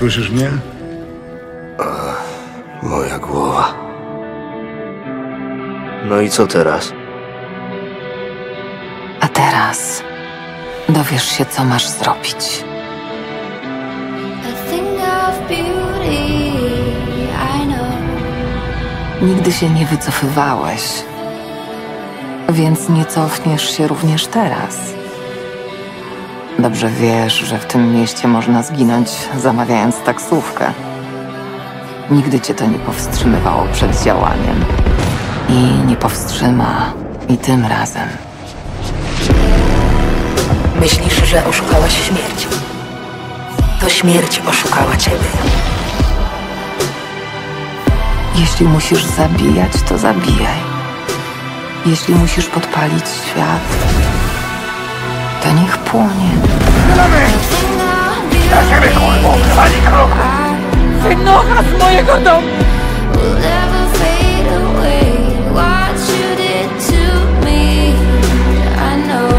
Słyszysz mnie? Moja głowa. No i co teraz? A teraz dowiesz się, co masz zrobić. Nigdy się nie wycofywałeś, więc nie cofniesz się również teraz. Dobrze wiesz, że w tym mieście można zginąć zamawiając taksówkę. Nigdy cię to nie powstrzymywało przed działaniem. I nie powstrzyma i tym razem. Myślisz, że oszukałaś śmierć. To śmierć oszukała ciebie. Jeśli musisz zabijać, to zabijaj. Jeśli musisz podpalić świat, to niech płonie. Wynocha z mojego domu! Will never fade away. What you did to me, I know.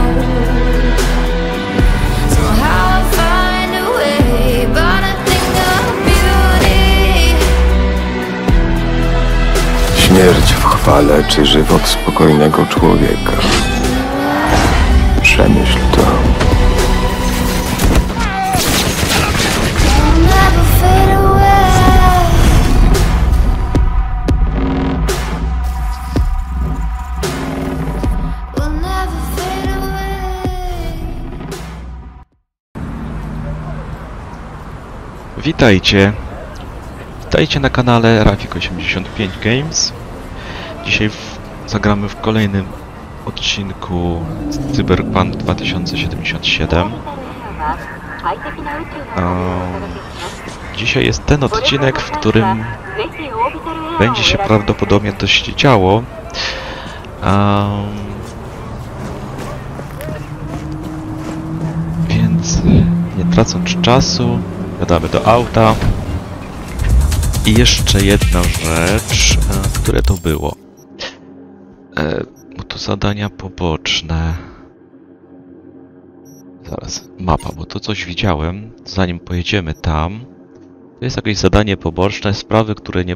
Somehow I find a way, but I think of beauty. Śmierć w chwale czy żywot spokojnego człowieka? Fade away. Witajcie. Witajcie na kanale Rafik85 Games. Dzisiaj w, zagramy w kolejnym odcinku Cyberpunk 2077. Ehm, dzisiaj jest ten odcinek, w którym będzie się prawdopodobnie dość działo. Ehm, więc nie tracąc czasu, Wsiadamy do auta. I jeszcze jedna rzecz, e, które to było. To zadania poboczne. Zaraz, mapa, bo to coś widziałem, zanim pojedziemy tam. To jest jakieś zadanie poboczne, sprawy, które nie,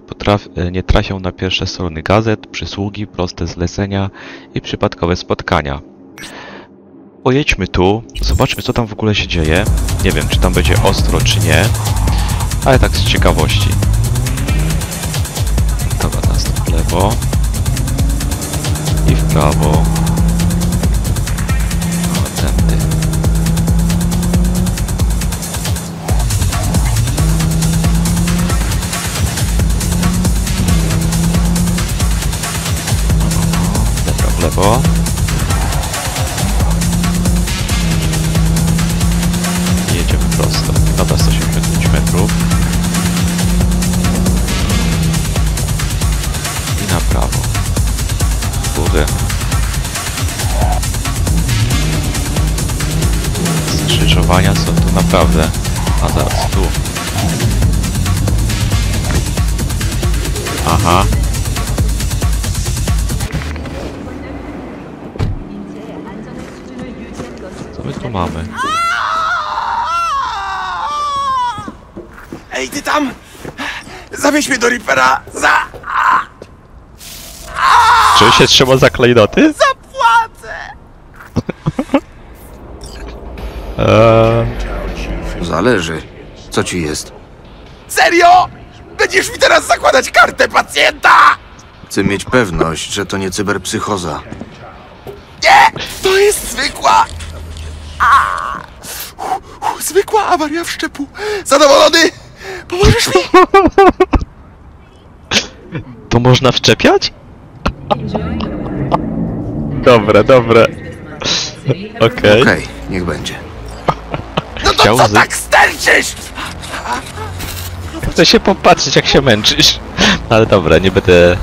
e, nie trafią na pierwsze strony gazet, przysługi, proste zlecenia i przypadkowe spotkania. Pojedźmy tu, zobaczmy co tam w ogóle się dzieje. Nie wiem, czy tam będzie ostro, czy nie. Ale tak z ciekawości. Dobra, nas w lewo. I w prawo. O, tędy. Dobra, w lewo. Do Reapera! Za... Czy się trzyma za klejnoty? Zapłacę! Eee, Zależy. Co ci jest? Serio? Będziesz mi teraz zakładać kartę pacjenta! Chcę mieć pewność, że to nie cyberpsychoza. Nie! To jest zwykła... A! Zwykła awaria wszczepu. Zadowolony? Pomożesz mi? można wczepiać? Dobre, dobre. Okej. Okej, niech będzie. No to Chciał co tak sterczysz? Chcę się popatrzeć jak się męczysz. Ale dobra, nie będę...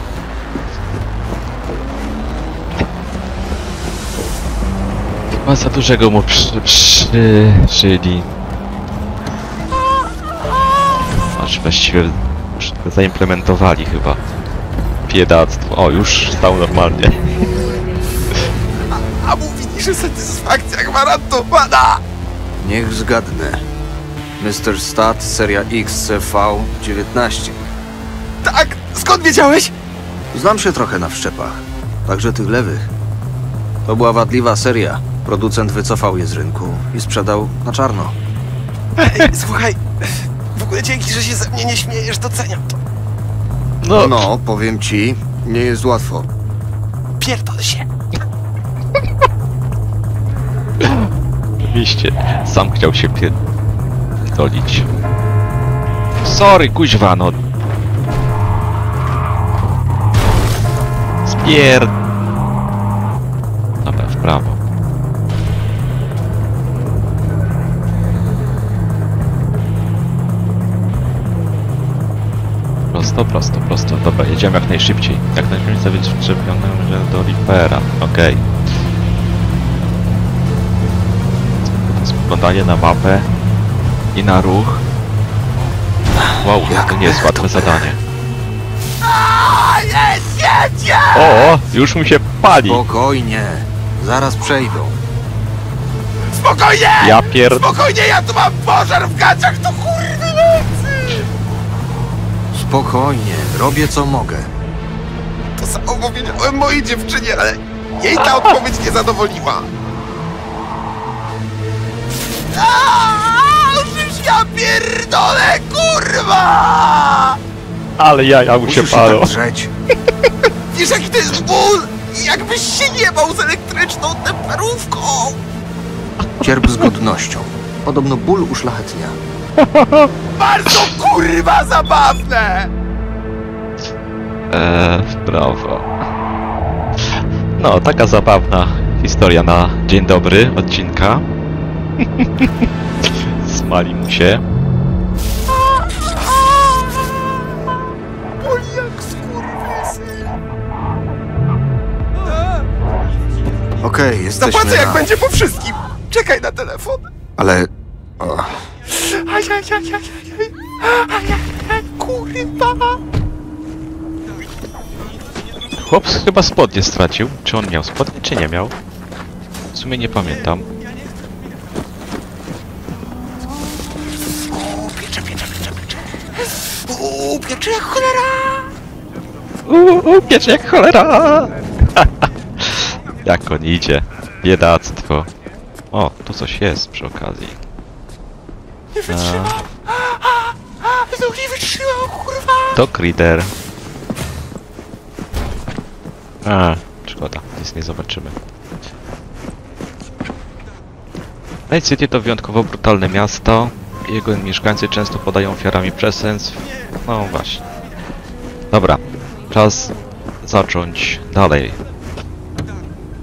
Chyba za dużego mu przy, przyszyli. Aż właściwie już to zaimplementowali chyba. Biedactwo. O, już stał normalnie. A mówili, że satysfakcja gwarantowana! Niech zgadnę. Mr. Stat, seria XCV-19. Tak, skąd wiedziałeś? Znam się trochę na wszczepach, także tych lewych. To była wadliwa seria. Producent wycofał je z rynku i sprzedał na czarno. Ej, słuchaj, w ogóle dzięki, że się ze mnie nie śmiejesz, doceniam to. No, No, powiem ci, nie jest łatwo. Pierdol się. oczywiście. Sam chciał się pierdolić. Sorry, kuźwa, no. Spier... Dobra, w prawo. Prosto, prosto, prosto. Dobra, jedziemy jak najszybciej. Jak najszybciej wyczepionym do Reapera. Okej. Jest spoglądanie na mapę i na ruch. Wow, to nie jest łatwe zadanie. O, już mi się pali. Spokojnie, zaraz przejdą. Spokojnie! Ja pier... Spokojnie, ja tu mam pożar w gaciach, to nocy! Spokojnie, robię co mogę. To samo powiedziałem mojej dziewczynie, ale jej ta odpowiedź nie zadowoliła. Aaaa, Już ja pierdolę, kurwa! Ale ja, ja mu się palą. tak. Wiesz jaki to jest ból? Jakbyś się jebał z elektryczną temperówką! Cierp z godnością. Podobno ból uszlachetnia. Bardzo kurwa zabawne! Eee, w prawo. No, taka zabawna historia na dzień dobry odcinka. Smali mu się. Jak. Okej, jesteśmy Zapłacę jak na... będzie po wszystkim. Czekaj na telefon. Ale... O, Ajajajajajaj. Ajajaj, kurwa. Chłop chyba spodnie stracił. Czy on miał spodnie, czy nie miał? W sumie nie pamiętam. Piecze, piecze, piecze, piecze. Uuu, piecze jak cholera. Uuu, piecze jak cholera! jak on idzie. Biedactwo. O, tu coś jest przy okazji. Nie wytrzymam. Znowu nie wytrzymam, kurwa. Dog Reader. A, szkoda, nic nie zobaczymy. Night City to wyjątkowo brutalne miasto. Jego mieszkańcy często podają ofiarami przestępstw. No właśnie. Dobra, czas zacząć dalej.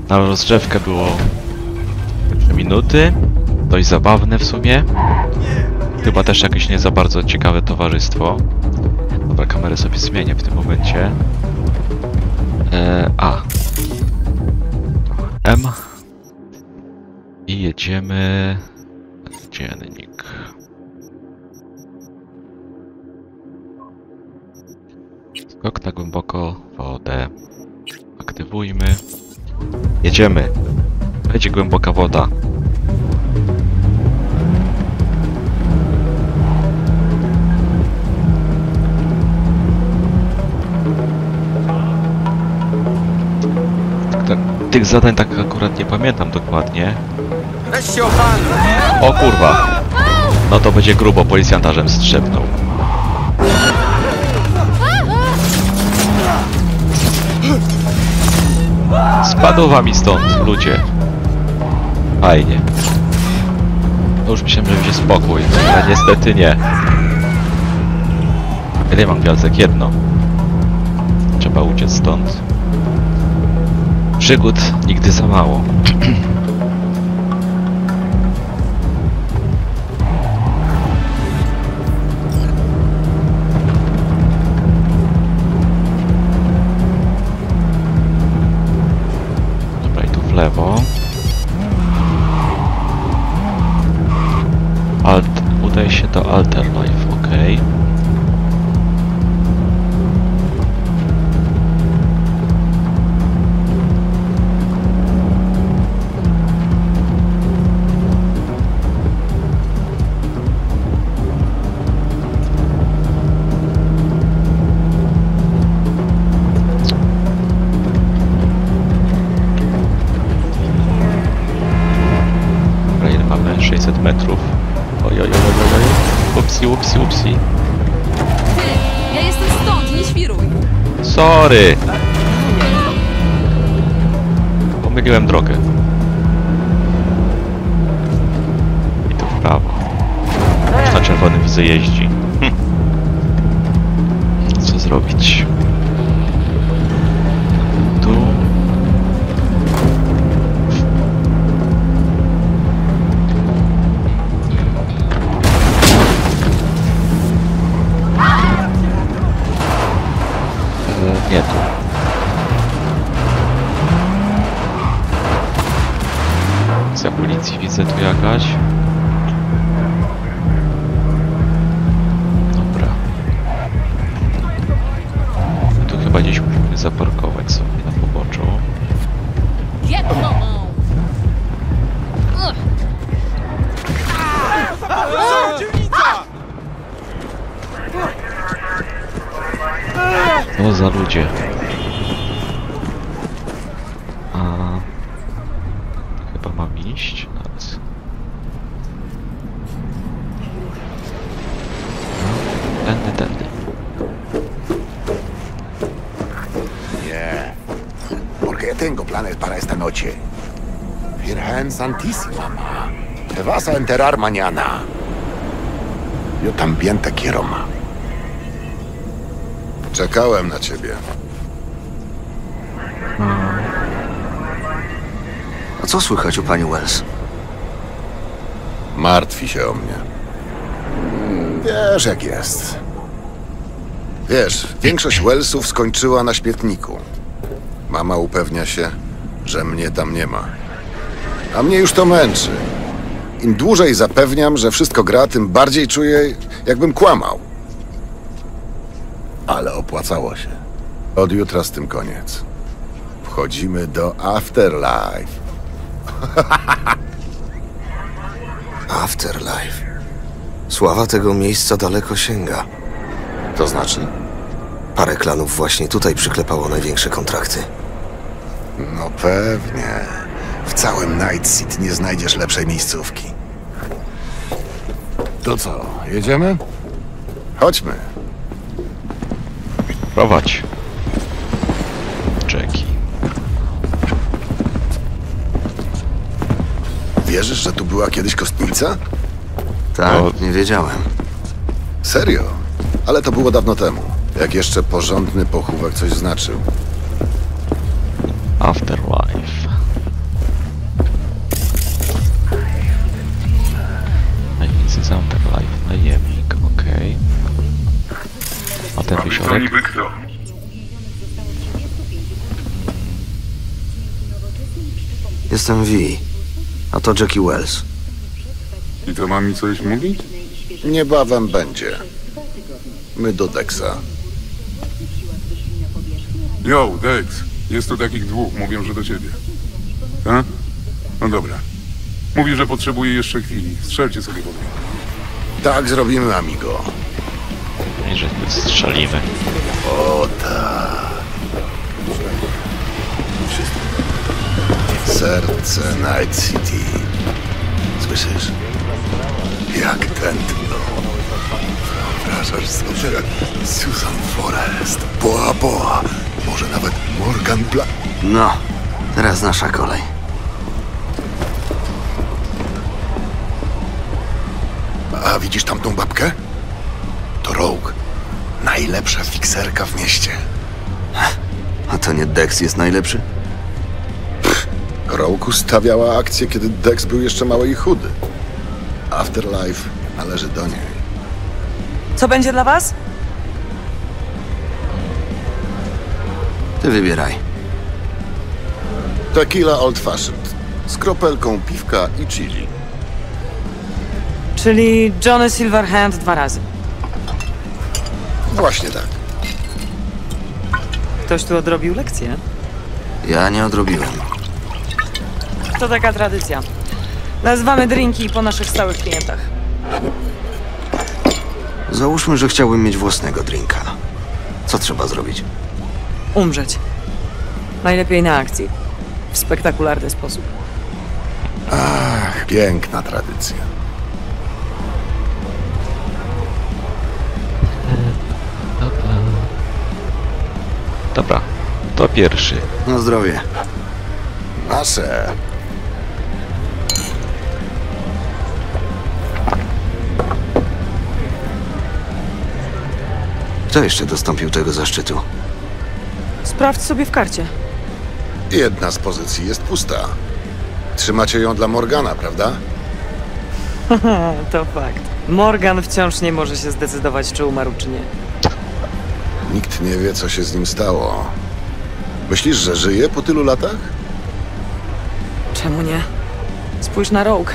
Na rozgrzewkę było trzy minuty. Dość zabawne w sumie. Chyba też jakieś nie za bardzo ciekawe towarzystwo. Dobra, kamerę sobie zmienię w tym momencie. E, A. M. I jedziemy... Dziennik. Skok na głęboko wodę. Aktywujmy. Jedziemy. Będzie głęboka woda. Tak, tych zadań tak akurat nie pamiętam dokładnie. O kurwa. No to będzie grubo policjantarzem strzepnął. Spadł wami stąd, ludzie. Fajnie. To już myślałem, że będzie spokój, ale niestety nie. Ile mam gwiazdek? Jedno. Trzeba uciec stąd. Przygód nigdy za mało. Dobra, i tu w lewo. Się do Alter Upsi, upsi. Ja jestem stąd, nie świruj. Sorry! Pomyliłem drogę. I tu w prawo. Już na czerwonym widzę jeździ. Hm. Co zrobić? Tu jakaś. Enterar mañana. Yo también te quiero, ma. Czekałem na ciebie. A co słychać u pani Wells? Martwi się o mnie. Wiesz, jak jest. Wiesz, większość Wellsów skończyła na śmietniku. Mama upewnia się, że mnie tam nie ma. A mnie już to męczy. Im dłużej zapewniam, że wszystko gra, tym bardziej czuję, jakbym kłamał. Ale opłacało się. Od jutra z tym koniec. Wchodzimy do Afterlife. Afterlife. Sława tego miejsca daleko sięga. To znaczy? Parę klanów właśnie tutaj przyklepało największe kontrakty. No pewnie. W całym Night City nie znajdziesz lepszej miejscówki. To co, jedziemy? Chodźmy. Prowadź. Jackie. Wierzysz, że tu była kiedyś kostnica? Tak, O. nie wiedziałem. Serio? Ale to było dawno temu. Jak jeszcze porządny pochówek coś znaczył. Afterlife. A ten wisiorek? Jestem V. A to Jackie Wells. I to ma mi coś mówić? Niebawem będzie. My do Dexa. Yo, Dex, jest tu takich dwóch, mówią, że do ciebie. A? No dobra. Mówi, że potrzebuje jeszcze chwili. Strzelcie sobie po. Tak zrobimy, amigo. Że strzelimy. O tak. Serce Night City. Słyszysz? Jak ten no. Wyobrażasz sobie Susan Forrest, Boa Boa, może nawet Morgan Bla... No, teraz nasza kolej. A widzisz tamtą babkę? To Rogue. Najlepsza fikserka w mieście. A to nie Dex jest najlepszy? Rogue ustawiała akcję, kiedy Dex był jeszcze mały i chudy. Afterlife należy do niej. Co będzie dla was? Ty wybieraj. Tequila Old Fashioned. Z kropelką piwka i chili. Czyli Johnny Silverhand dwa razy. Właśnie tak. Ktoś tu odrobił lekcję? Ja nie odrobiłem. To taka tradycja. Nazywamy drinki po naszych stałych klientach. Załóżmy, że chciałbym mieć własnego drinka. Co trzeba zrobić? Umrzeć. Najlepiej na akcji. W spektakularny sposób. Ach, piękna tradycja. Dobra, to pierwszy. Na zdrowie. Nasze. Kto jeszcze dostąpił tego zaszczytu? Sprawdź sobie w karcie. Jedna z pozycji jest pusta. Trzymacie ją dla Morgana, prawda? to fakt. Morgan wciąż nie może się zdecydować, czy umarł, czy nie. Nikt nie wie, co się z nim stało. Myślisz, że żyje po tylu latach? Czemu nie? Spójrz na Rogue.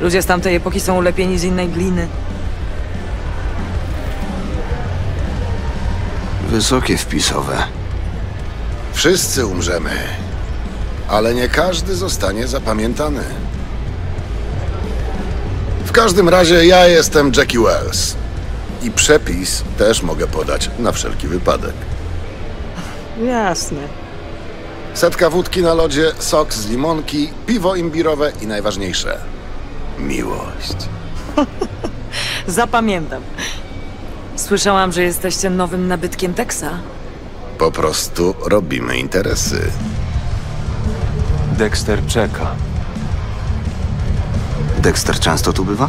Ludzie z tamtej epoki są ulepieni z innej gliny. Wysokie wpisowe. Wszyscy umrzemy. Ale nie każdy zostanie zapamiętany. W każdym razie ja jestem Jackie Wells. I przepis też mogę podać na wszelki wypadek. Jasne. Setka wódki na lodzie, sok z limonki, piwo imbirowe i najważniejsze miłość. Zapamiętam. Słyszałam, że jesteście nowym nabytkiem Texa. Po prostu robimy interesy. Dexter czeka. Dexter często tu bywa?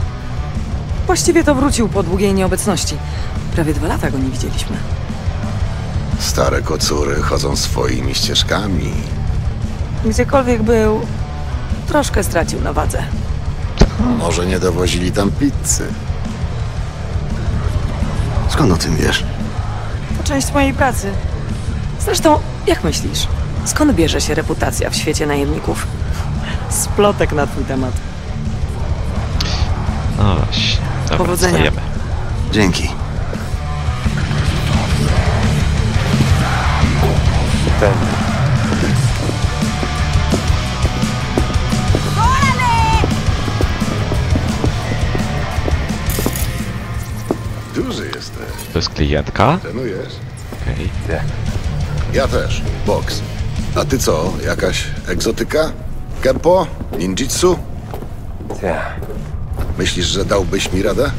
Właściwie to wrócił po długiej nieobecności. Prawie dwa lata go nie widzieliśmy. Stare kocury chodzą swoimi ścieżkami. Gdziekolwiek był, troszkę stracił na wadze. Może nie dowozili tam pizzy. Skąd o tym wiesz? To część mojej pracy. Zresztą, jak myślisz, skąd bierze się reputacja w świecie najemników? Splotek na twój temat. No właśnie. Dobra, Powodzenia. stajemy. Dzięki. Ten. Duży jesteś. To jest klientka. Trenujesz? Okej. Ja też. Boks. A ty co? Jakaś egzotyka? Kempo? Ninjitsu? Ja. Myślisz, że dałbyś mi radę?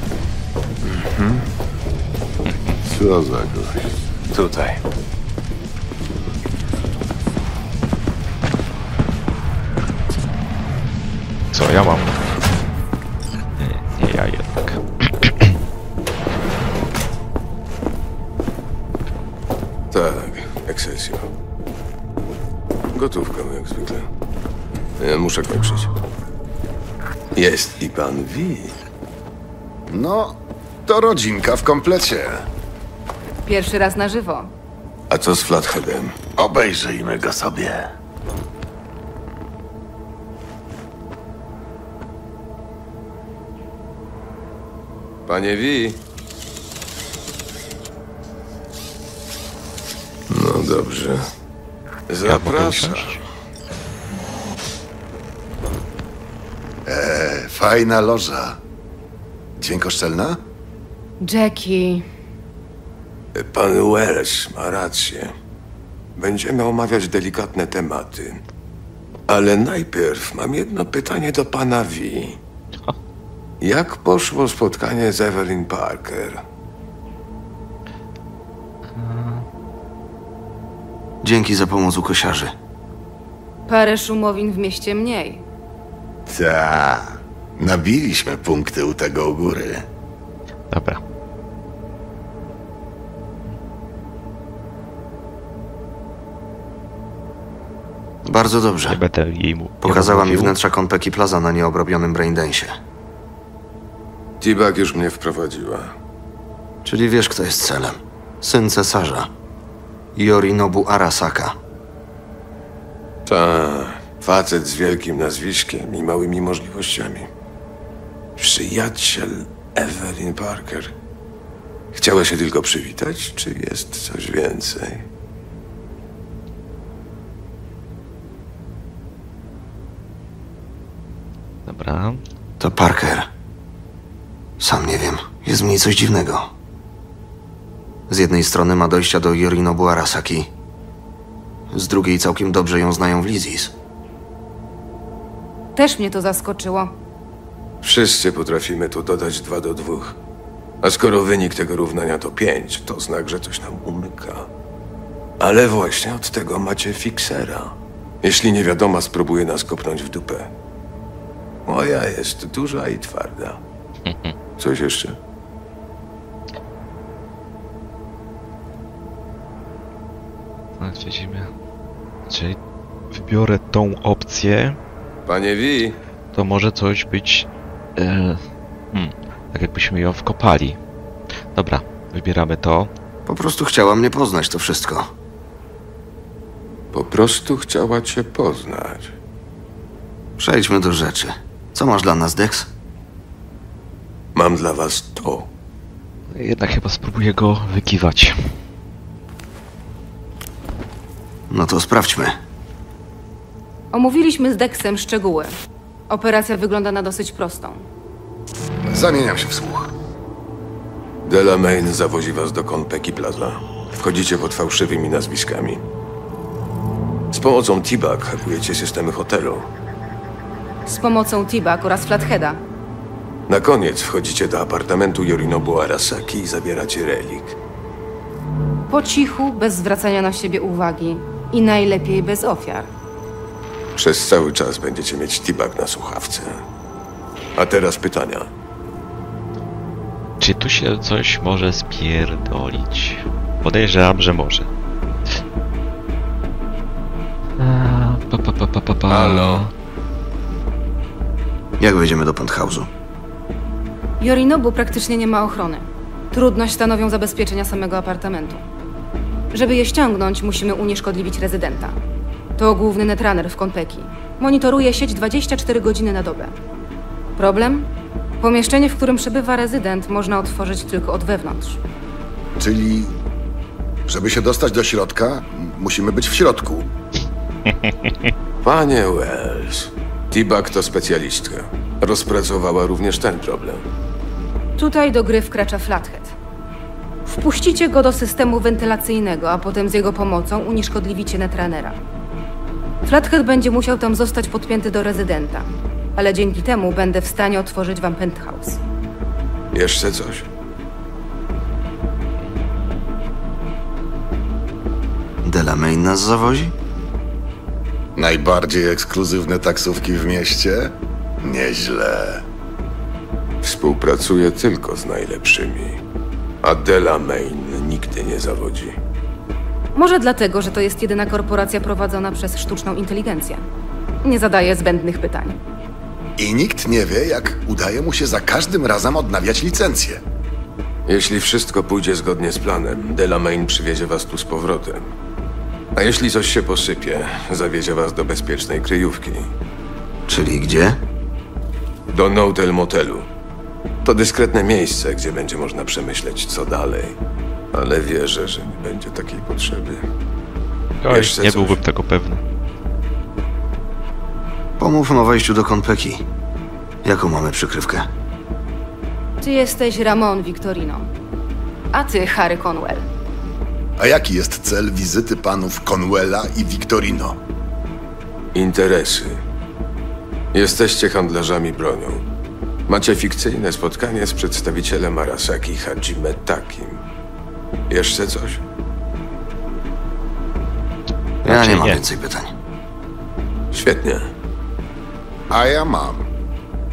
Co za gość. Tutaj. Co ja mam? Nie, nie ja jednak. Tak, Excelsior. Gotówka, jak zwykle. Ja muszę kończyć. Jest i pan V. No, to rodzinka w komplecie. Pierwszy raz na żywo. A co z Flatheadem? Obejrzyjmy go sobie. Panie V. No dobrze. Zapraszam. Fajna loża. Dźwiękoszczelna? Jackie. Pan Wells ma rację. Będziemy omawiać delikatne tematy. Ale najpierw mam jedno pytanie do pana V. Jak poszło spotkanie z Evelyn Parker? Dzięki za pomoc u kosiarzy. Parę szumowin w mieście mniej. Ta. Nabiliśmy punkty u tego u góry. Dobra. Bardzo dobrze. Nie będę jej mu. Pokazała mi wnętrza Konpeki Plaza na nieobrobionym braindensie. Tibak już mnie wprowadziła. Czyli wiesz, kto jest celem. Syn cesarza. Yorinobu Arasaka. Ta, facet z wielkim nazwiskiem i małymi możliwościami. Przyjaciel Evelyn Parker. Chciała się tylko przywitać, czy jest coś więcej? Dobra. To Parker. Sam nie wiem. Jest w niej coś dziwnego. Z jednej strony ma dojścia do Yorinobu Arasaki. Z drugiej całkiem dobrze ją znają w Lizis. Też mnie to zaskoczyło. Wszyscy potrafimy tu dodać dwa do dwóch. A skoro wynik tego równania to pięć, to znak, że coś nam umyka. Ale właśnie od tego macie fiksera. Jeśli nie wiadoma, spróbuje nas kopnąć w dupę. Moja jest duża i twarda. Coś jeszcze? No, widzimy. Czyli wybiorę tą opcję, Panie Wi, to może coś być... E, hmm, tak jakbyśmy ją wkopali. Dobra, wybieramy to. Po prostu chciała mnie poznać, to wszystko. po prostu chciała cię poznać. Przejdźmy do rzeczy. Co masz dla nas, Dex? Mam dla was to. Jednak chyba spróbuję go wykiwać. No to sprawdźmy. Omówiliśmy z Dexem szczegóły. Operacja wygląda na dosyć prostą. Zamieniam się w słuch. Delamain zawozi was do Konpeki Plaza. Wchodzicie pod fałszywymi nazwiskami. Z pomocą T-Bag hakujecie systemy hotelu. Z pomocą T-Bag oraz Flatheada. Na koniec wchodzicie do apartamentu Yorinobu Arasaki i zabieracie relik. Po cichu, bez zwracania na siebie uwagi. I najlepiej bez ofiar. Przez cały czas będziecie mieć T-Bag na słuchawce. A teraz pytania. Czy tu się coś może spierdolić? Podejrzewam, że może. Eee, Pa, pa, pa, pa, pa, pa. Halo? Jak wejdziemy do penthouse'u? Yorinobu praktycznie nie ma ochrony. Trudność stanowią zabezpieczenia samego apartamentu. Żeby je ściągnąć, musimy unieszkodliwić rezydenta. To główny netrunner w Konpeki. Monitoruje sieć 24 godziny na dobę. Problem? Pomieszczenie, w którym przebywa rezydent, można otworzyć tylko od wewnątrz. Czyli, żeby się dostać do środka, musimy być w środku. Panie Wells, T-Bag to specjalistka. Rozpracowała również ten problem. Tutaj do gry wkracza Flathead. Wpuścicie go do systemu wentylacyjnego, a potem z jego pomocą unieszkodliwicie netranera. Flathead będzie musiał tam zostać podpięty do rezydenta, ale dzięki temu będę w stanie otworzyć wam penthouse. Jeszcze coś? Delamain nas zawozi? Najbardziej ekskluzywne taksówki w mieście? Nieźle. Współpracuje tylko z najlepszymi. A Delamain nigdy nie zawodzi. Może dlatego, że to jest jedyna korporacja prowadzona przez sztuczną inteligencję. Nie zadaje zbędnych pytań. I nikt nie wie, jak udaje mu się za każdym razem odnawiać licencję. Jeśli wszystko pójdzie zgodnie z planem, Delamain przywiezie was tu z powrotem. A jeśli coś się posypie, zawiezie was do bezpiecznej kryjówki. Czyli gdzie? Do Notel Motelu. To dyskretne miejsce, gdzie będzie można przemyśleć, co dalej. Ale wierzę, że nie będzie takiej potrzeby. Oj, Jeszcze nie coś? byłbym tego pewny. Pomówmy o wejściu do Konpeki. Jaką mamy przykrywkę? Ty jesteś Ramon Victorino. A ty Harry Conwell. A jaki jest cel wizyty panów Conwella i Victorino? Interesy. Jesteście handlarzami bronią. Macie fikcyjne spotkanie z przedstawicielem Arasaki Hajime Takim. Jeszcze coś? Ja Raczej nie mam nie. więcej pytań. Świetnie. A ja mam.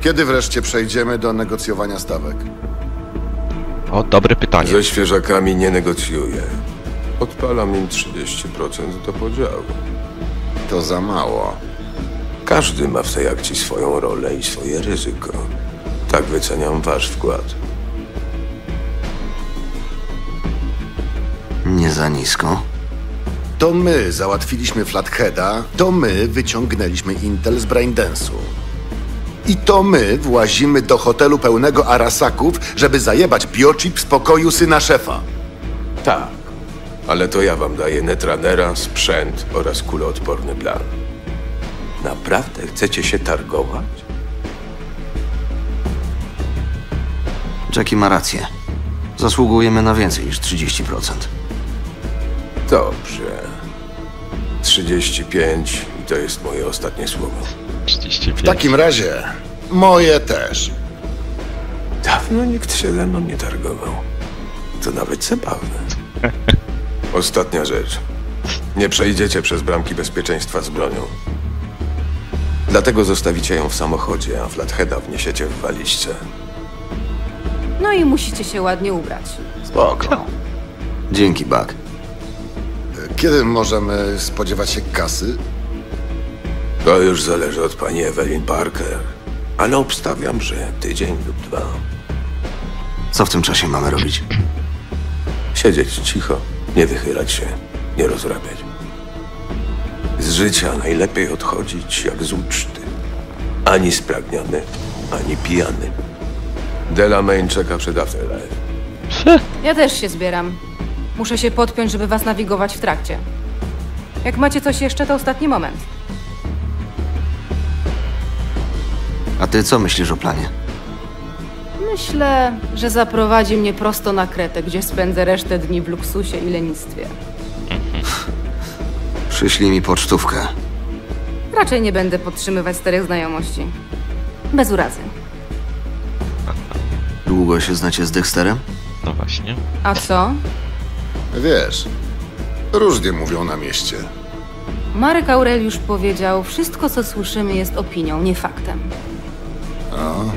Kiedy wreszcie przejdziemy do negocjowania stawek? O, dobre pytanie. Ze świeżakami nie negocjuję. Odpalam im 30% do podziału. To za mało. Każdy ma w tej akcji swoją rolę i swoje ryzyko. Tak wyceniam wasz wkład. Nie za nisko. To my załatwiliśmy Flatheada, to my wyciągnęliśmy Intel z Braindance'u. I to my włazimy do hotelu pełnego Arasaków, żeby zajebać biochip z pokoju syna szefa. Tak. Ale to ja wam daję netranera, sprzęt oraz kuloodporny plan. Naprawdę chcecie się targować? Jackie ma rację. Zasługujemy na więcej niż 30%. Dobrze. 35 i to jest moje ostatnie słowo. 35. W takim razie, moje też. Dawno nikt się ze mną nie targował. To nawet zabawne. Ostatnia rzecz. Nie przejdziecie przez bramki bezpieczeństwa z bronią. Dlatego zostawicie ją w samochodzie, a Flatheada wniesiecie w waliźce. No i musicie się ładnie ubrać. Spoko. Dzięki, Buck. Kiedy możemy spodziewać się kasy? To już zależy od pani Evelyn Parker. Ale obstawiam, że tydzień lub dwa. Co w tym czasie mamy robić? Siedzieć cicho, nie wychylać się, nie rozrabiać. Z życia najlepiej odchodzić jak z uczty. Ani spragniony, ani pijany. Delamain czeka przed Afterlife. Ja też się zbieram. Muszę się podpiąć, żeby was nawigować w trakcie. Jak macie coś jeszcze, to ostatni moment. A ty co myślisz o planie? Myślę, że zaprowadzi mnie prosto na Kretę, gdzie spędzę resztę dni w luksusie i lenistwie. Przyślij mi pocztówkę. Raczej nie będę podtrzymywać starych znajomości. Bez urazy. Długo się znacie z Dexterem? No właśnie. A co? Wiesz, różnie mówią na mieście. Marek Aureliusz powiedział, wszystko co słyszymy jest opinią, nie faktem. No.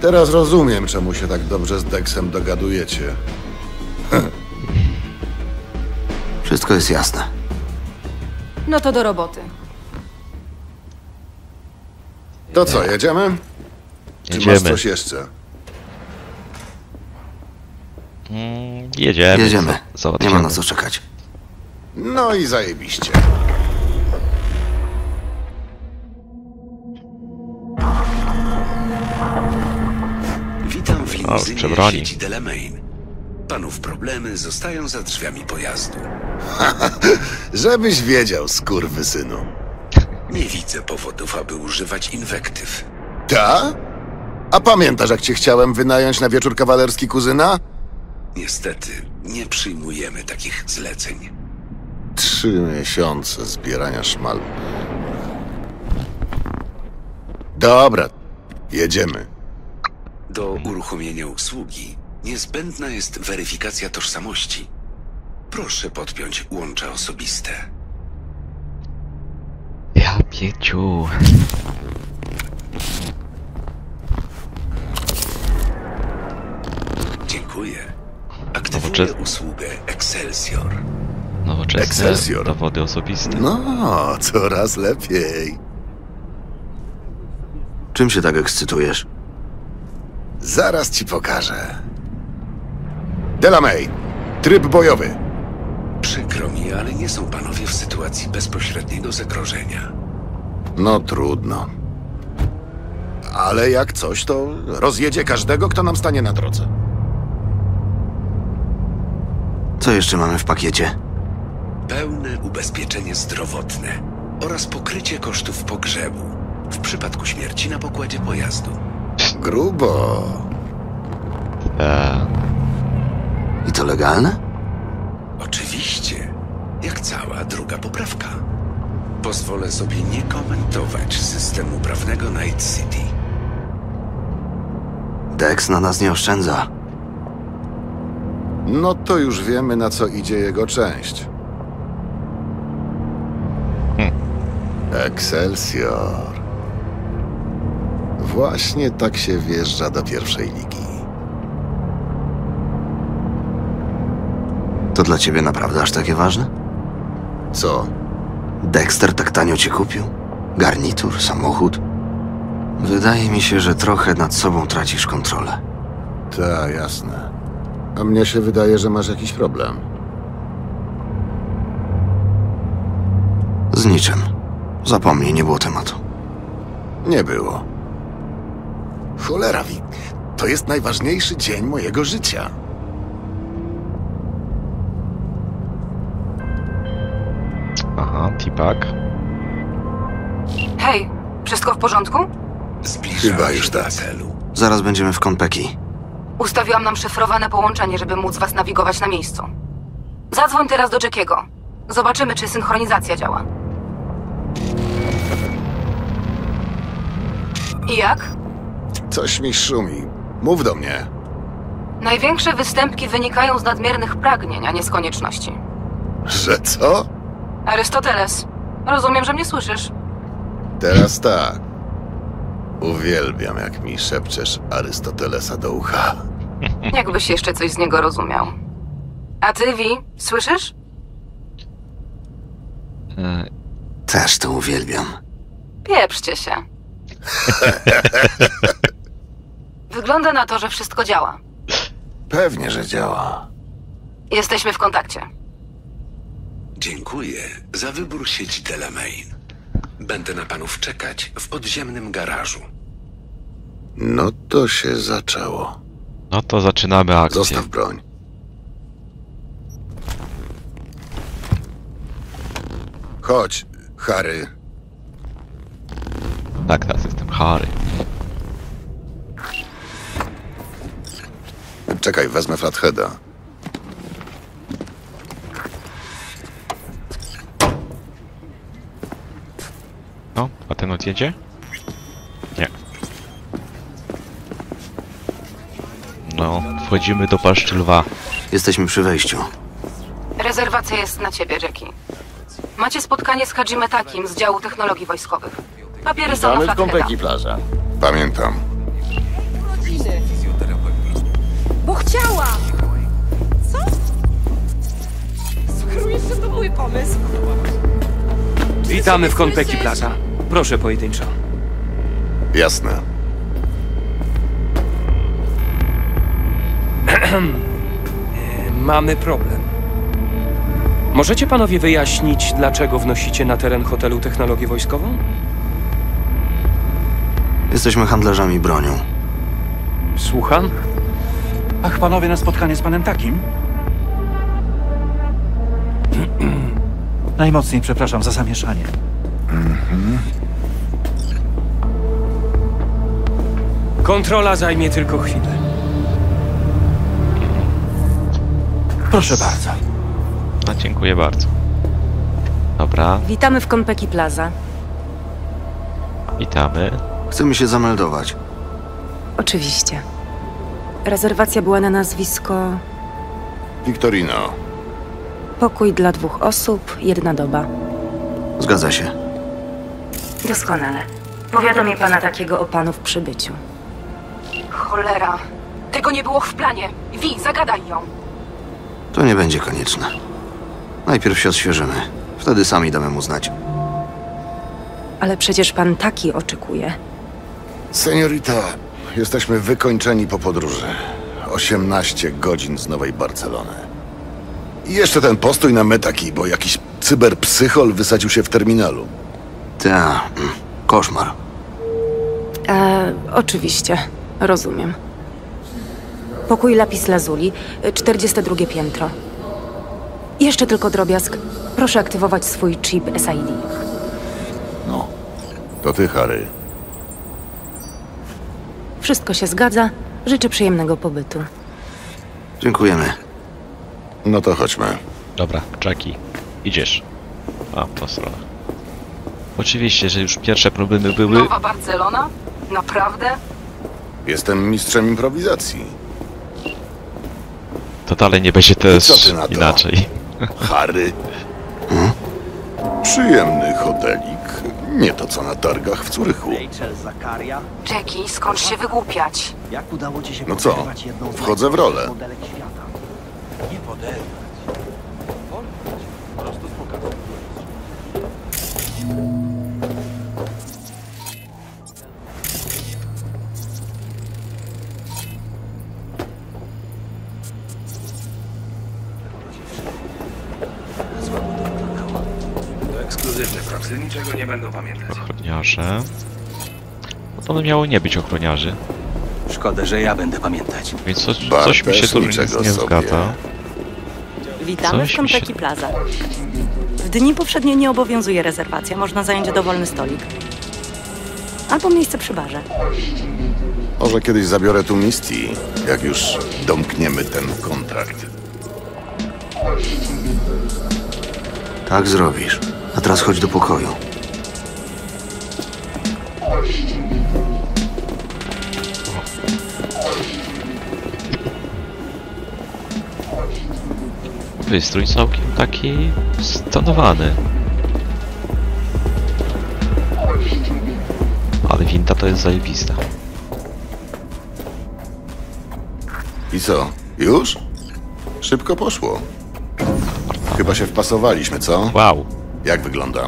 Teraz rozumiem, czemu się tak dobrze z Dexem dogadujecie. Wszystko jest jasne. No to do roboty. To co, jedziemy? Czy masz Jedziemy. coś jeszcze? Mm, jedziemy. Jedziemy. Nie ma na co czekać. No i zajebiście. Witam w limuzynie sieci Delamain. Panów problemy zostają za drzwiami pojazdu. Żebyś wiedział, skurwysynu. Nie widzę powodów, aby używać inwektyw. Ta? A pamiętasz, jak cię chciałem wynająć na wieczór kawalerski kuzyna? Niestety, nie przyjmujemy takich zleceń. Trzy miesiące zbierania szmalu. Dobra, jedziemy. Do uruchomienia usługi niezbędna jest weryfikacja tożsamości. Proszę podpiąć łącza osobiste. Ja pieciu. Dziękuję. Aktywuję Nowoczes- usługę Excelsior. Nowoczesne Excelsior. dowody osobiste. No, coraz lepiej. Czym się tak ekscytujesz? Zaraz ci pokażę. Delamay, tryb bojowy. Przykro mi, ale nie są panowie w sytuacji bezpośredniego zagrożenia. No trudno. Ale jak coś, to rozjedzie każdego, kto nam stanie na drodze. Co jeszcze mamy w pakiecie? Pełne ubezpieczenie zdrowotne oraz pokrycie kosztów pogrzebu w przypadku śmierci na pokładzie pojazdu. Grubo. Eee, I to legalne? Oczywiście, jak cała druga poprawka. Pozwolę sobie nie komentować systemu prawnego Night City. Dex na nas nie oszczędza. No to już wiemy, na co idzie jego część. Excelsior. Właśnie tak się wjeżdża do pierwszej ligi. To dla ciebie naprawdę aż takie ważne? Co? Dexter tak tanio cię kupił? Garnitur, samochód? Wydaje mi się, że trochę nad sobą tracisz kontrolę. Ta, jasne. A mnie się wydaje, że masz jakiś problem. Z niczym. Zapomnij, nie było tematu. Nie było. Cholera, Wi. To jest najważniejszy dzień mojego życia. aha, T-Pack. Hej, wszystko w porządku? Zbliżamy Chyba już się do tak. celu. Zaraz będziemy w Konpeki. Ustawiłam nam szyfrowane połączenie, żeby móc was nawigować na miejscu. Zadzwoń teraz do Jackiego. Zobaczymy, czy synchronizacja działa. I jak? Coś mi szumi. Mów do mnie. Największe występki wynikają z nadmiernych pragnień, a nie z konieczności. Że co? Arystoteles, rozumiem, że mnie słyszysz. Teraz tak. Uwielbiam, jak mi szepczesz Arystotelesa do ucha. Jakbyś jeszcze coś z niego rozumiał. A ty, Vi, słyszysz? E, Też to uwielbiam. Pieprzcie się. Wygląda na to, że wszystko działa. Pewnie, że działa. Jesteśmy w kontakcie. Dziękuję za wybór sieci Delamain. Będę na panów czekać w podziemnym garażu. No to się zaczęło. no to zaczynamy akcję. Zostaw broń. Chodź, Harry. Tak, teraz jestem Harry. Czekaj, wezmę Flatheada. No, a ten odjedzie? Nie. No, wchodzimy do paszczy lwa. Jesteśmy przy wejściu. Rezerwacja jest na ciebie, Jackie. Macie spotkanie z Hajime Takim z działu technologii wojskowych. Papiery są na Flatheada. Plaza. Pamiętam. Bo chciała! Co? Skoro jeszcze to mój pomysł. Witamy w Konpeki Plaza. Proszę pojedynczo. Jasne. Mamy problem. Możecie panowie wyjaśnić, dlaczego wnosicie na teren hotelu technologię wojskową? Jesteśmy handlarzami bronią. Słucham? Ach, panowie, na spotkanie z panem takim? Najmocniej przepraszam za zamieszanie. Kontrola zajmie tylko chwilę. Proszę bardzo. No, dziękuję bardzo. Dobra, Witamy w Konpeki Plaza. witamy. Chcemy się zameldować. Oczywiście. Rezerwacja była na nazwisko Victorino. Pokój dla dwóch osób, jedna doba. Zgadza się. Doskonale. Powiadomię pana takiego o panu w przybyciu. Cholera. Tego nie było w planie. Wi, zagadaj ją. To nie będzie konieczne. Najpierw się odświeżymy. Wtedy sami damy mu znać. Ale przecież pan taki oczekuje. Seniorita, jesteśmy wykończeni po podróży. 18 godzin z Nowej Barcelony. I jeszcze ten postój na metaki, bo jakiś cyberpsychol wysadził się w terminalu. Ta, mm, koszmar. E, oczywiście. Rozumiem. Pokój Lapis Lazuli, y, 42 piętro. Jeszcze tylko drobiazg. Proszę aktywować swój chip SID. No, to ty, Harry. Wszystko się zgadza. Życzę przyjemnego pobytu. Dziękujemy. No to chodźmy. Dobra, Jackie, idziesz. A, tą stronę. Oczywiście, że już pierwsze problemy były. Nowa Barcelona? Naprawdę? Jestem mistrzem improwizacji. To dalej nie będzie też Co ty na to? inaczej. Harry. Hmm? Przyjemny hotelik. Nie to co na targach w Curychu. Rachel Zakaria, Jackie, skąd się wygłupiać? jak udało ci się No co? pokrywać jedną z Wchodzę w rolę. modelek świata? Nie poderwać. Wolność. Po prostu spokojnie. To ekskluzywne pracy, niczego nie będą pamiętać. Ochroniarze. No to miało nie być ochroniarzy. Szkoda, że ja będę pamiętać. Więc coś, coś mi się tu nie sobie. zgadza. Witamy Coś w mi się- Plaza. W dni poprzednie nie obowiązuje rezerwacja, można zająć dowolny stolik. Albo miejsce przy barze. Może kiedyś zabiorę tu Misty, jak już domkniemy ten kontrakt. Tak zrobisz. A teraz chodź do pokoju. Wystrój całkiem taki stonowany. Ale winda to jest zajebista. I co? Już? Szybko poszło. Chyba się wpasowaliśmy, co? Wow. Jak wygląda?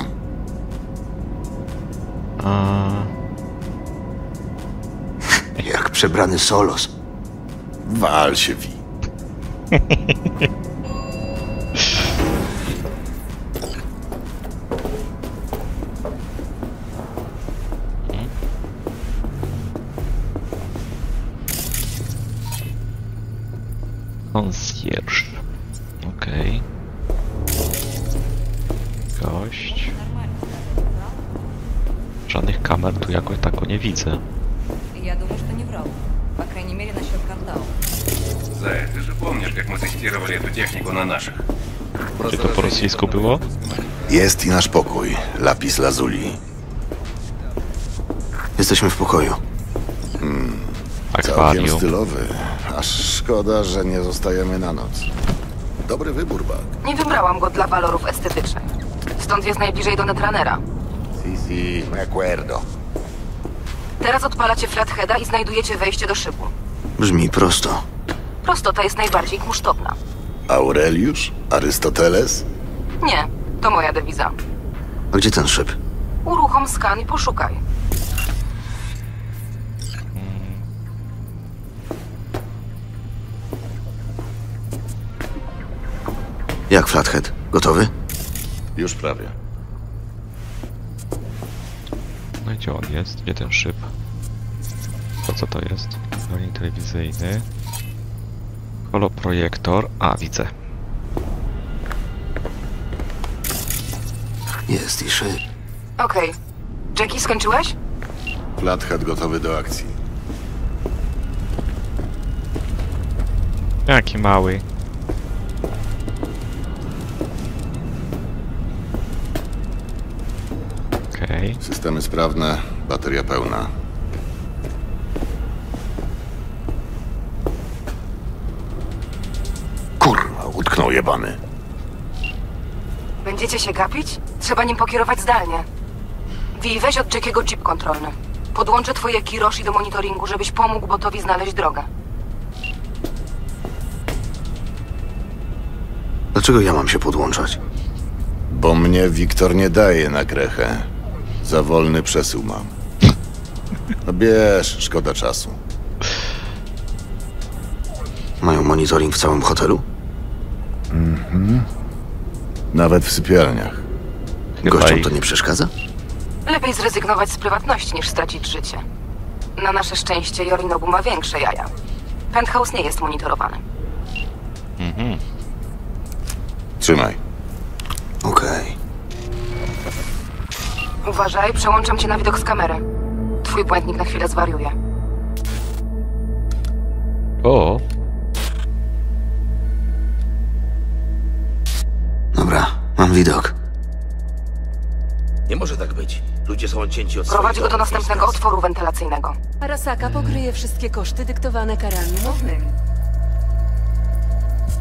A... Jak przebrany Solos. Wal się, Wi. rosyjsku było? Jest i nasz pokój. Lapis lazuli. Jesteśmy w pokoju. Całkiem Akwarium. stylowy. Aż szkoda, że nie zostajemy na noc. Dobry wybór, Bug. Nie wybrałam go dla walorów estetycznych. Stąd jest najbliżej do Netrunnera. Si, si, me acuerdo. Teraz odpalacie flatheada i znajdujecie wejście do szybu. Brzmi prosto. Prostota jest najbardziej kunsztowna. Aureliusz? Arystoteles? Nie, to moja dewiza. A gdzie ten szyb? Uruchom skan i poszukaj. Jak Flathead? Gotowy? Już prawie. No i gdzie on jest? Gdzie ten szyb? To co to jest? Monitor telewizyjny. Holoprojektor. A, widzę. Jest i szyb. Okej. Jackie, skończyłeś? Flathead gotowy do akcji. Jaki mały. Okej. Systemy sprawne, bateria pełna. Kurwa, utknął jebany. Będziecie się gapić? Trzeba nim pokierować zdalnie. Wi, weź od Jackiego chip kontrolny. Podłączę twoje Kiroshi do monitoringu, żebyś pomógł botowi znaleźć drogę. Dlaczego ja mam się podłączać? Bo mnie Wiktor nie daje na krechę. Za wolny przesył mam. No bierz, szkoda czasu. Mają monitoring w całym hotelu? Mhm. Nawet w sypialniach. Gościom to nie przeszkadza? Lepiej zrezygnować z prywatności niż stracić życie. Na nasze szczęście Yorinobu ma większe jaja. Penthouse nie jest monitorowany. Mhm. Trzymaj. Okej. Uważaj, przełączam cię na widok z kamery. Twój błędnik na chwilę zwariuje. O, Dobra, mam widok. Ludzie są odcięci od Prowadź go do następnego otworu wentylacyjnego. Arasaka pokryje wszystkie koszty dyktowane karami umownymi.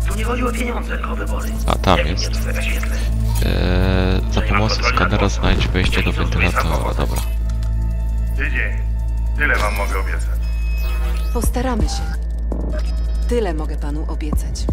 Tu nie chodzi o pieniądze, tylko o wybory. a tam jest. Eee, za pomocą skanera znajdź wejście do wentylatora. Dobra. Tydzień. Tyle wam mogę obiecać. Postaramy się. Tyle mogę panu obiecać.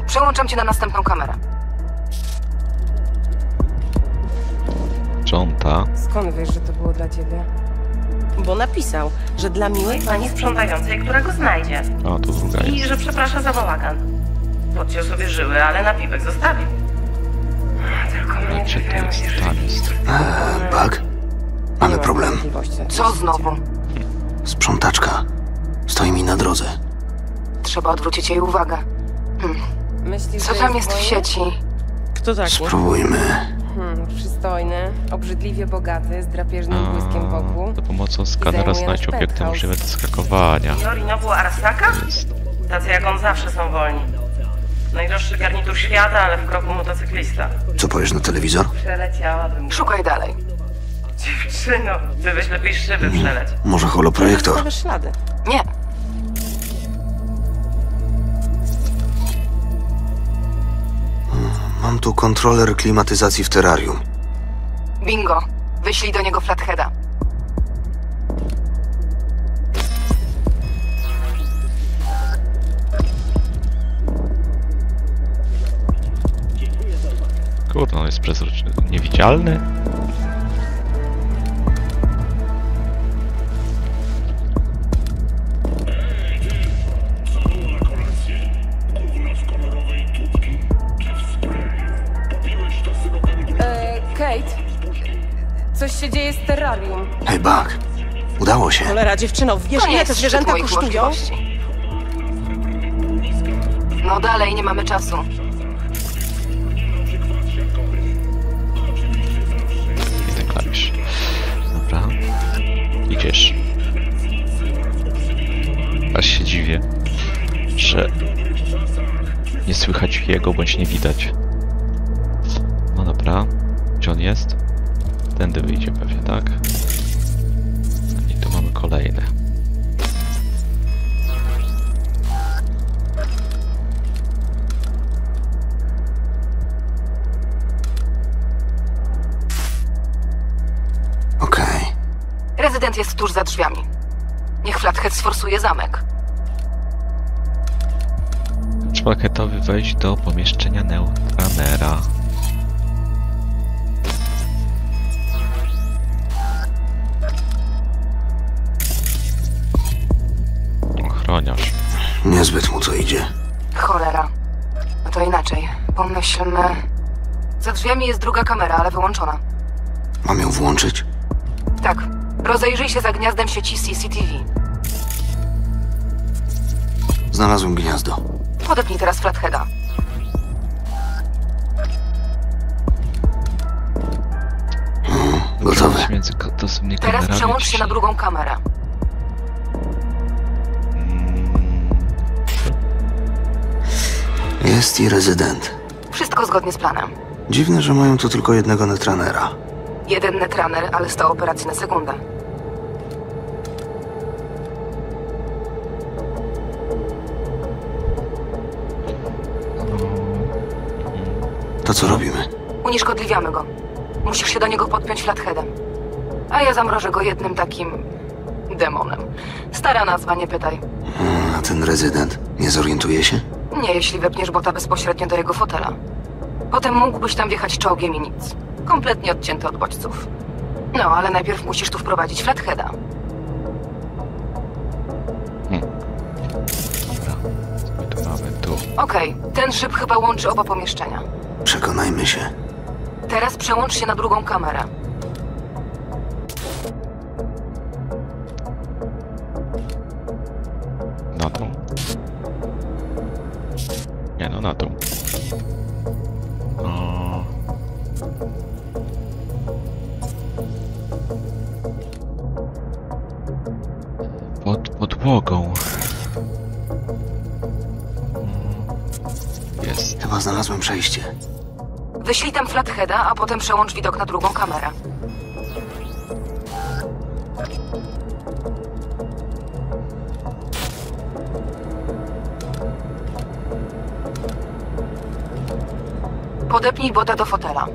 Przełączam cię na następną kamerę. Jonta. Skąd wiesz, że to było dla ciebie? Bo napisał, że dla miłej pani sprzątającej, która go znajdzie. O, tu druga I jest. że przeprasza za bałagan. Podciął sobie żyły, ale napiwek zostawił. Tylko mnie Gdzie to jest? Tam jest. Eee, bug? Mamy problem. Co znowu? Sprzątaczka. Stoi mi na drodze. Trzeba odwrócić jej uwagę. Hmm. Myślisz, Co że tam jest w sieci? Kto taki? Spróbujmy. Hmm, Przystojny, obrzydliwie bogaty, z drapieżnym błyskiem wokół. Za pomocą skanera znajdź obiekty możliwe do skakowania. Yorinobu Arasaka? Tacy jak on zawsze są wolni. Najdroższy garnitur świata, ale w kroku motocyklista. Co powiesz na telewizor? Przeleciałabym. Szukaj dalej. Dziewczyno, ty weź lepiej szyby przeleć. Może holoprojektor? Zostawiasz ślady. Nie. Mam tu kontroler klimatyzacji w terrarium. Bingo. Wyślij do niego flatheada. Kurde, on jest przezroczny. Niewidzialny? Coś się dzieje z terrarium. Hej, Bug. Udało się. Cholera, dziewczyno, wiesz ile te zwierzęta kosztują? No dalej, nie mamy czasu. Nie ten klawisz. Dobra. Idziesz. Aż się dziwię, że nie słychać jego, bądź nie widać. No dobra. Gdzie on jest? Tędy wyjdzie pewnie, tak? I tu mamy kolejne. Okej. Rezydent jest tuż za drzwiami. Niech Flathead sforsuje zamek. Trzeba ketowy wejść do pomieszczenia neutranera. Niezbyt mu to idzie. Cholera. No to inaczej. Pomyślmy... Za drzwiami jest druga kamera, ale wyłączona. Mam ją włączyć? Tak. Rozejrzyj się za gniazdem sieci CCTV. Znalazłem gniazdo. Podepnij teraz Flatheada. To tymi Teraz przełącz się na drugą kamerę. Jest i rezydent. Wszystko zgodnie z planem. Dziwne, że mają tu tylko jednego netranera. Jeden netraner, ale 100 operacji na sekundę. To co robimy? Unieszkodliwiamy go. Musisz się do niego podpiąć flatheadem. A ja zamrożę go jednym takim... demonem. Stara nazwa, nie pytaj. Hmm, A ten rezydent nie zorientuje się? Nie, jeśli wepniesz bota bezpośrednio do jego fotela. Potem mógłbyś tam wjechać czołgiem i nic. Kompletnie odcięty od bodźców. No, ale najpierw musisz tu wprowadzić flatheada. Tu mamy tu. Okej, ten szyb chyba łączy oba pomieszczenia. Przekonajmy się. Teraz przełącz się na drugą kamerę. Flatheada, a potem przełącz widok na drugą kamerę. Podepnij bota do fotela.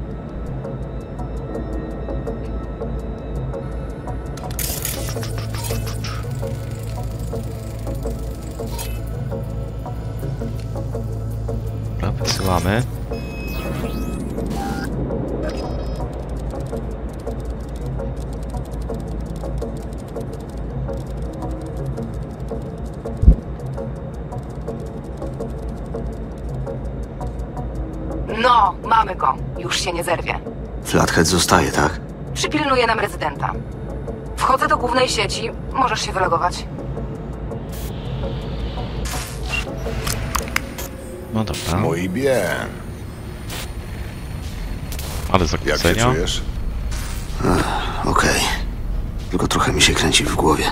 Zostaje, tak? Przypilnuje nam rezydenta. Wchodzę do głównej sieci. Możesz się wylogować. No dobra. Muy bien. Ale Jak się zakłócenia. czujesz? Okej. Tylko trochę mi się kręci w głowie.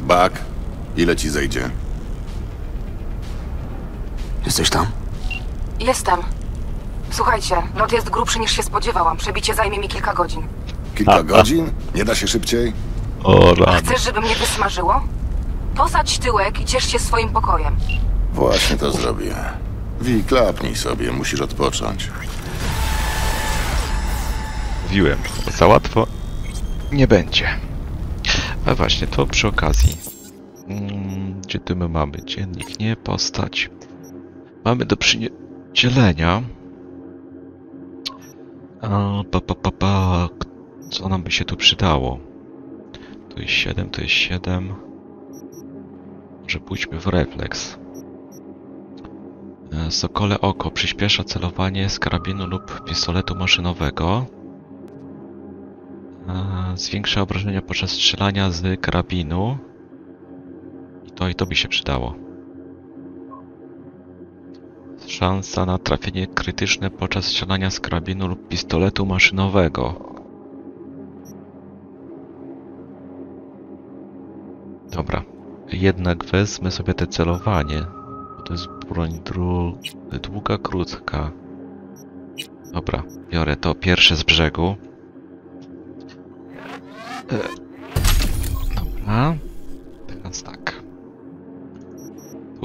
Bak, ile ci zejdzie? Jesteś tam? Jestem. Słuchajcie, lot jest grubszy niż się spodziewałam. Przebicie zajmie mi kilka godzin. Kilka godzin? Nie da się szybciej? O rany. Chcesz, żeby mnie wysmażyło? Posadź tyłek i ciesz się swoim pokojem. Właśnie to zrobię. Wi, klapnij sobie, musisz odpocząć. Mówiłem, za łatwo nie będzie. A właśnie, to przy okazji. Mm, Gdzie tu my mamy? Dziennik, nie postać. Mamy do przydzielenia. A, pa, pa, pa, pa. Co nam by się tu przydało? Tu jest 7, to jest 7. Może pójdźmy w refleks. E, Sokole oko przyspiesza celowanie z karabinu lub pistoletu maszynowego. E, Zwiększa obrażenia podczas strzelania z karabinu. I to i to by się przydało. Szansa na trafienie krytyczne podczas strzelania z karabinu lub pistoletu maszynowego. Dobra. Jednak wezmę sobie te celowanie. Bo to jest broń dru... długa, krótka. Dobra, biorę to pierwsze z brzegu. E, Dobra. Teraz tak.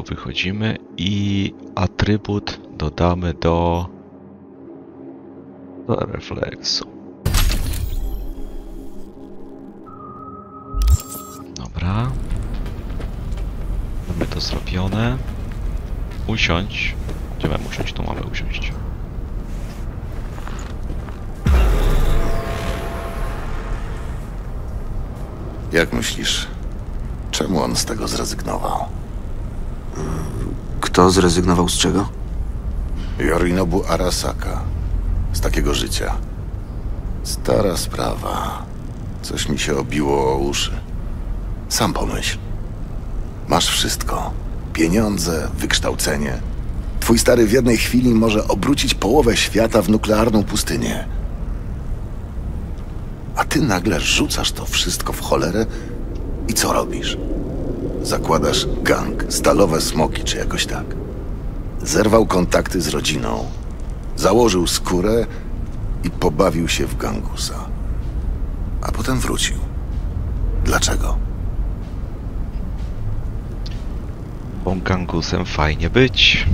Wychodzimy i atrybut dodamy do, do refleksu. Dobra. Mamy to zrobione. Usiądź. Gdzie mamy usiąść? Tu mamy usiąść. Jak myślisz, czemu on z tego zrezygnował? Kto zrezygnował z czego? Yorinobu Arasaka. Z takiego życia. Stara sprawa. Coś mi się obiło o uszy. Sam pomyśl. Masz wszystko. Pieniądze, wykształcenie. Twój stary w jednej chwili może obrócić połowę świata w nuklearną pustynię. A ty nagle rzucasz to wszystko w cholerę i co robisz? Zakładasz gang, stalowe smoki czy jakoś tak. Zerwał kontakty z rodziną, założył skórę i pobawił się w gangusa. A potem wrócił. Dlaczego? Bo gangusem fajnie być.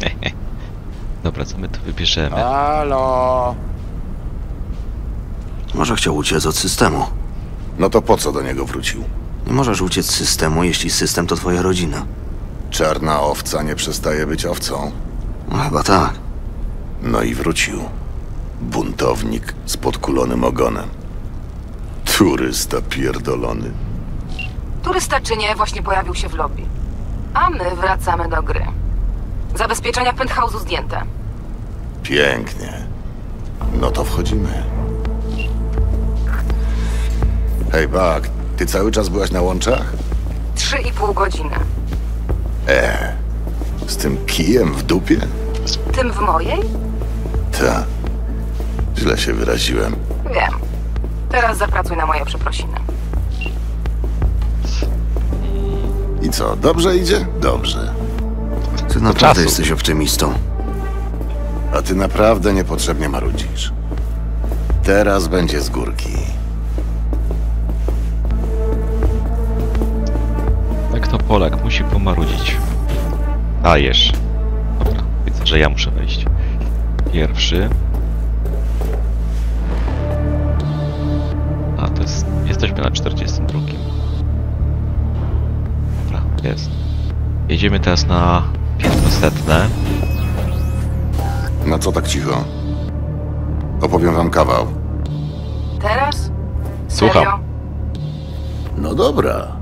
Dobra, co my tu wybierzemy? Halo! Może chciał uciec od systemu. No to po co do niego wrócił? Nie możesz uciec z systemu, jeśli system to twoja rodzina. Czarna owca nie przestaje być owcą. No chyba tak. No i wrócił. Buntownik z podkulonym ogonem. Turysta pierdolony. Turysta czy nie, właśnie pojawił się w lobby. A my wracamy do gry. Zabezpieczenia penthouse'u zdjęte. Pięknie. No to wchodzimy. Hej, Bak, ty cały czas byłaś na łączach? Trzy i pół godziny. E, z tym kijem w dupie? Tym w mojej? Ta. Źle się wyraziłem. Wiem. Teraz zapracuj na moje przeprosiny. I co, dobrze idzie? Dobrze. Ty naprawdę jesteś optymistą. A ty naprawdę niepotrzebnie marudzisz. Teraz będzie z górki. To Polak musi pomarudzić. Dajesz. Dobra, widzę, że ja muszę wejść. Pierwszy. A, to jest... Jesteśmy na 42. Dobra, jest. Jedziemy teraz na piętro setne. Na co tak cicho? Opowiem wam kawał. Teraz? Słucham. Serio? No dobra.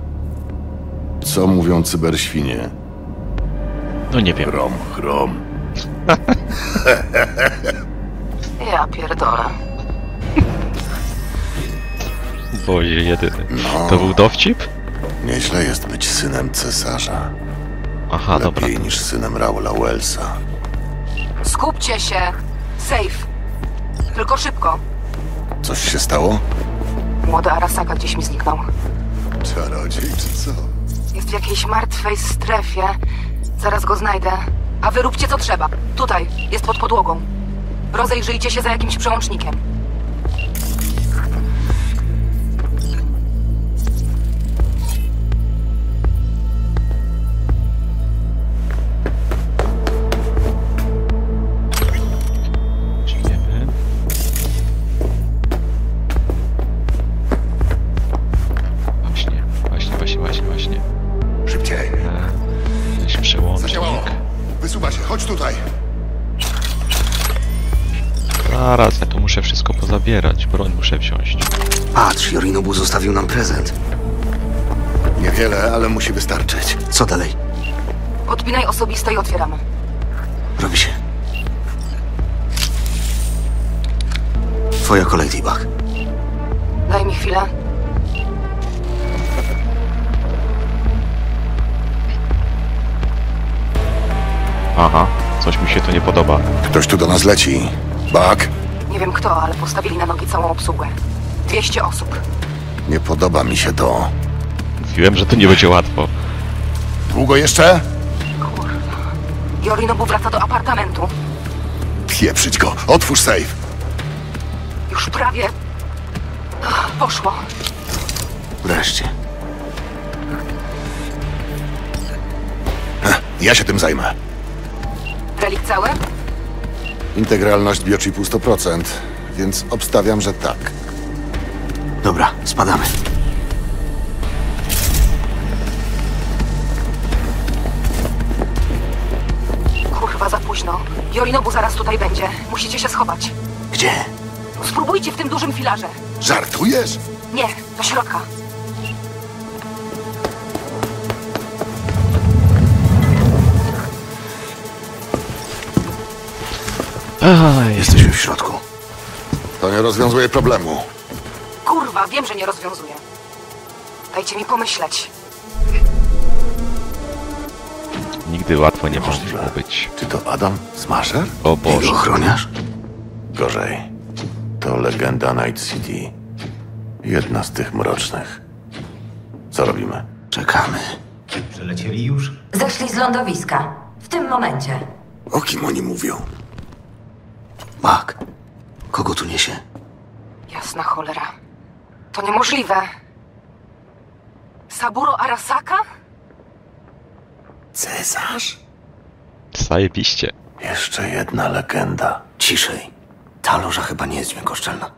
Co mówią cyberświnie? No nie wiem. Chrom, chrom. Ja pierdolę. Boże, jedyny. No. To był dowcip? Nieźle jest być synem cesarza. Aha, Lepiej dobra. niż synem Raula Wellsa. Skupcie się. Safe. Tylko szybko. Coś się stało? Młody Arasaka gdzieś mi zniknął. Czarodziej czy co? Jest w jakiejś martwej strefie. Zaraz go znajdę. A wy róbcie co trzeba. Tutaj, jest pod podłogą. Rozejrzyjcie się za jakimś przełącznikiem. Muszę. Patrz, Yorinobu zostawił nam prezent. Niewiele, ale musi wystarczyć. Co dalej? Odpinaj osobiste i otwieramy. Robi się. Twoja kolej, Tibak. Daj mi chwilę. Aha, coś mi się tu nie podoba. Ktoś tu do nas leci. Bak, kto, ale postawili na nogi całą obsługę. 200 osób. nie podoba mi się to. Mówiłem, że to nie będzie łatwo. Długo jeszcze? Yorinobu wraca do apartamentu. Pieprzyć go. Otwórz safe. Już prawie... Ach, Poszło. Wreszcie. Ja się tym zajmę. Relik cały? Integralność biochipu 100%, więc obstawiam, że tak. Dobra, spadamy. Kurwa, za późno. Yorinobu zaraz tutaj będzie. Musicie się schować. Gdzie? Spróbujcie w tym dużym filarze. Żartujesz? Nie, do środka. Aj, Jesteśmy w środku. To nie rozwiązuje problemu. Kurwa, wiem, że nie rozwiązuje. Dajcie mi pomyśleć. Nigdy łatwo nie może być. Czy to Adam Smasher? O Boże. Jego ochroniarz? Gorzej. To legenda Night City. Jedna z tych mrocznych. Co robimy? Czekamy. Przelecieli już? Zeszli z lądowiska. W tym momencie. O kim oni mówią? Bak. Kogo tu niesie? Jasna cholera. To niemożliwe. Saburo Arasaka? Cesarz? Zajebiście. Jeszcze jedna legenda. Ciszej. Ta loża chyba nie jest dźwiękoszczelna.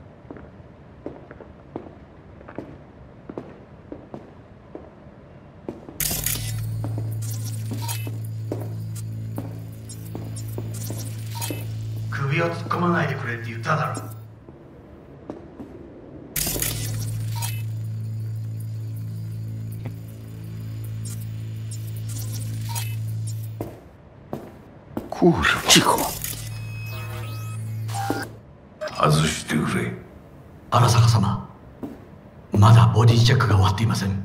Kurwa. Cicho. 外してくれ。荒坂様まだボディチェックが終わっていません。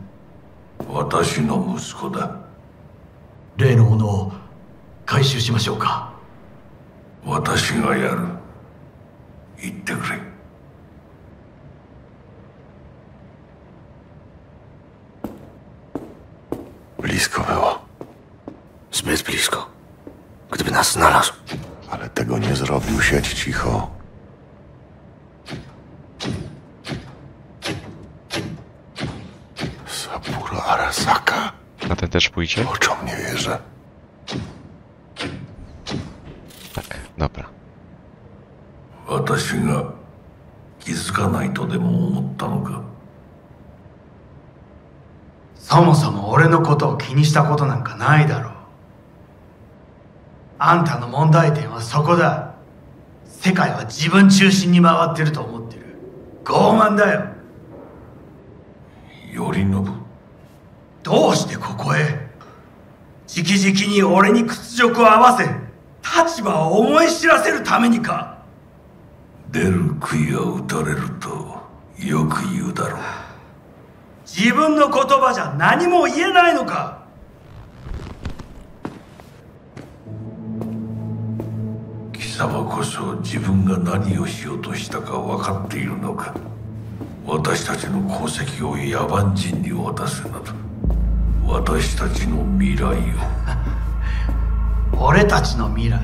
私の息子だ。例のものを回収しましょうか。私がやる 言ってくれ Blisko było. Zbyt blisko. Gdyby nas znalazł. Ale tego nie zrobił. Siedź cicho. Saburo Arasaka? Na ten też pójdzie? Oczom nie wierzę. Tak, dobra. 私が気づかないとでも思ったのか？そもそも俺のことを気にしたことなんかないだろう。あんたの問題点はそこだ。世界は自分中心に回ってると思ってる。傲慢だよ。頼信？どうしてここへ？直々に俺に屈辱を合わせ立場を思い知らせるためにか出る杭が打たれるとよく言うだろう。自分の言葉じゃ何も言えないのか。貴様こそ自分が何をしようとしたか分かっているのか。私たちの功績を野蛮人に渡すなど。私たちの未来を。俺たちの未来。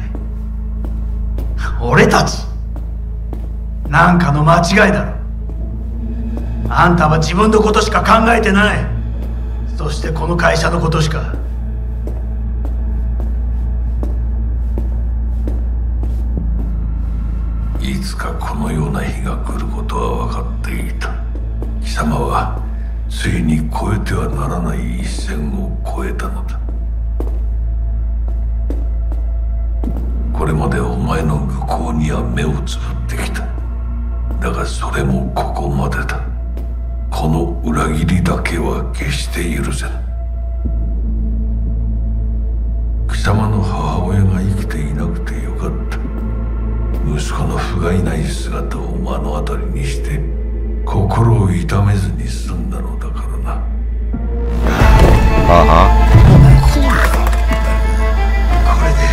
俺たちなんかの間違いだろ。あんたは自分のことしか考えてない。そしてこの会社のことしか。いつかこのような日が来ることは分かっていた。貴様はついに越えてはならない一線を越えたのだ。これまでお前の愚行には目をつぶってきた。だがそれもここまでだ。この裏切りだけは決して許せぬ貴様の母親が生きていなくてよかった。息子の不甲斐ない姿を目の当たりにして心を痛めずに済んだのだからな。あはこれで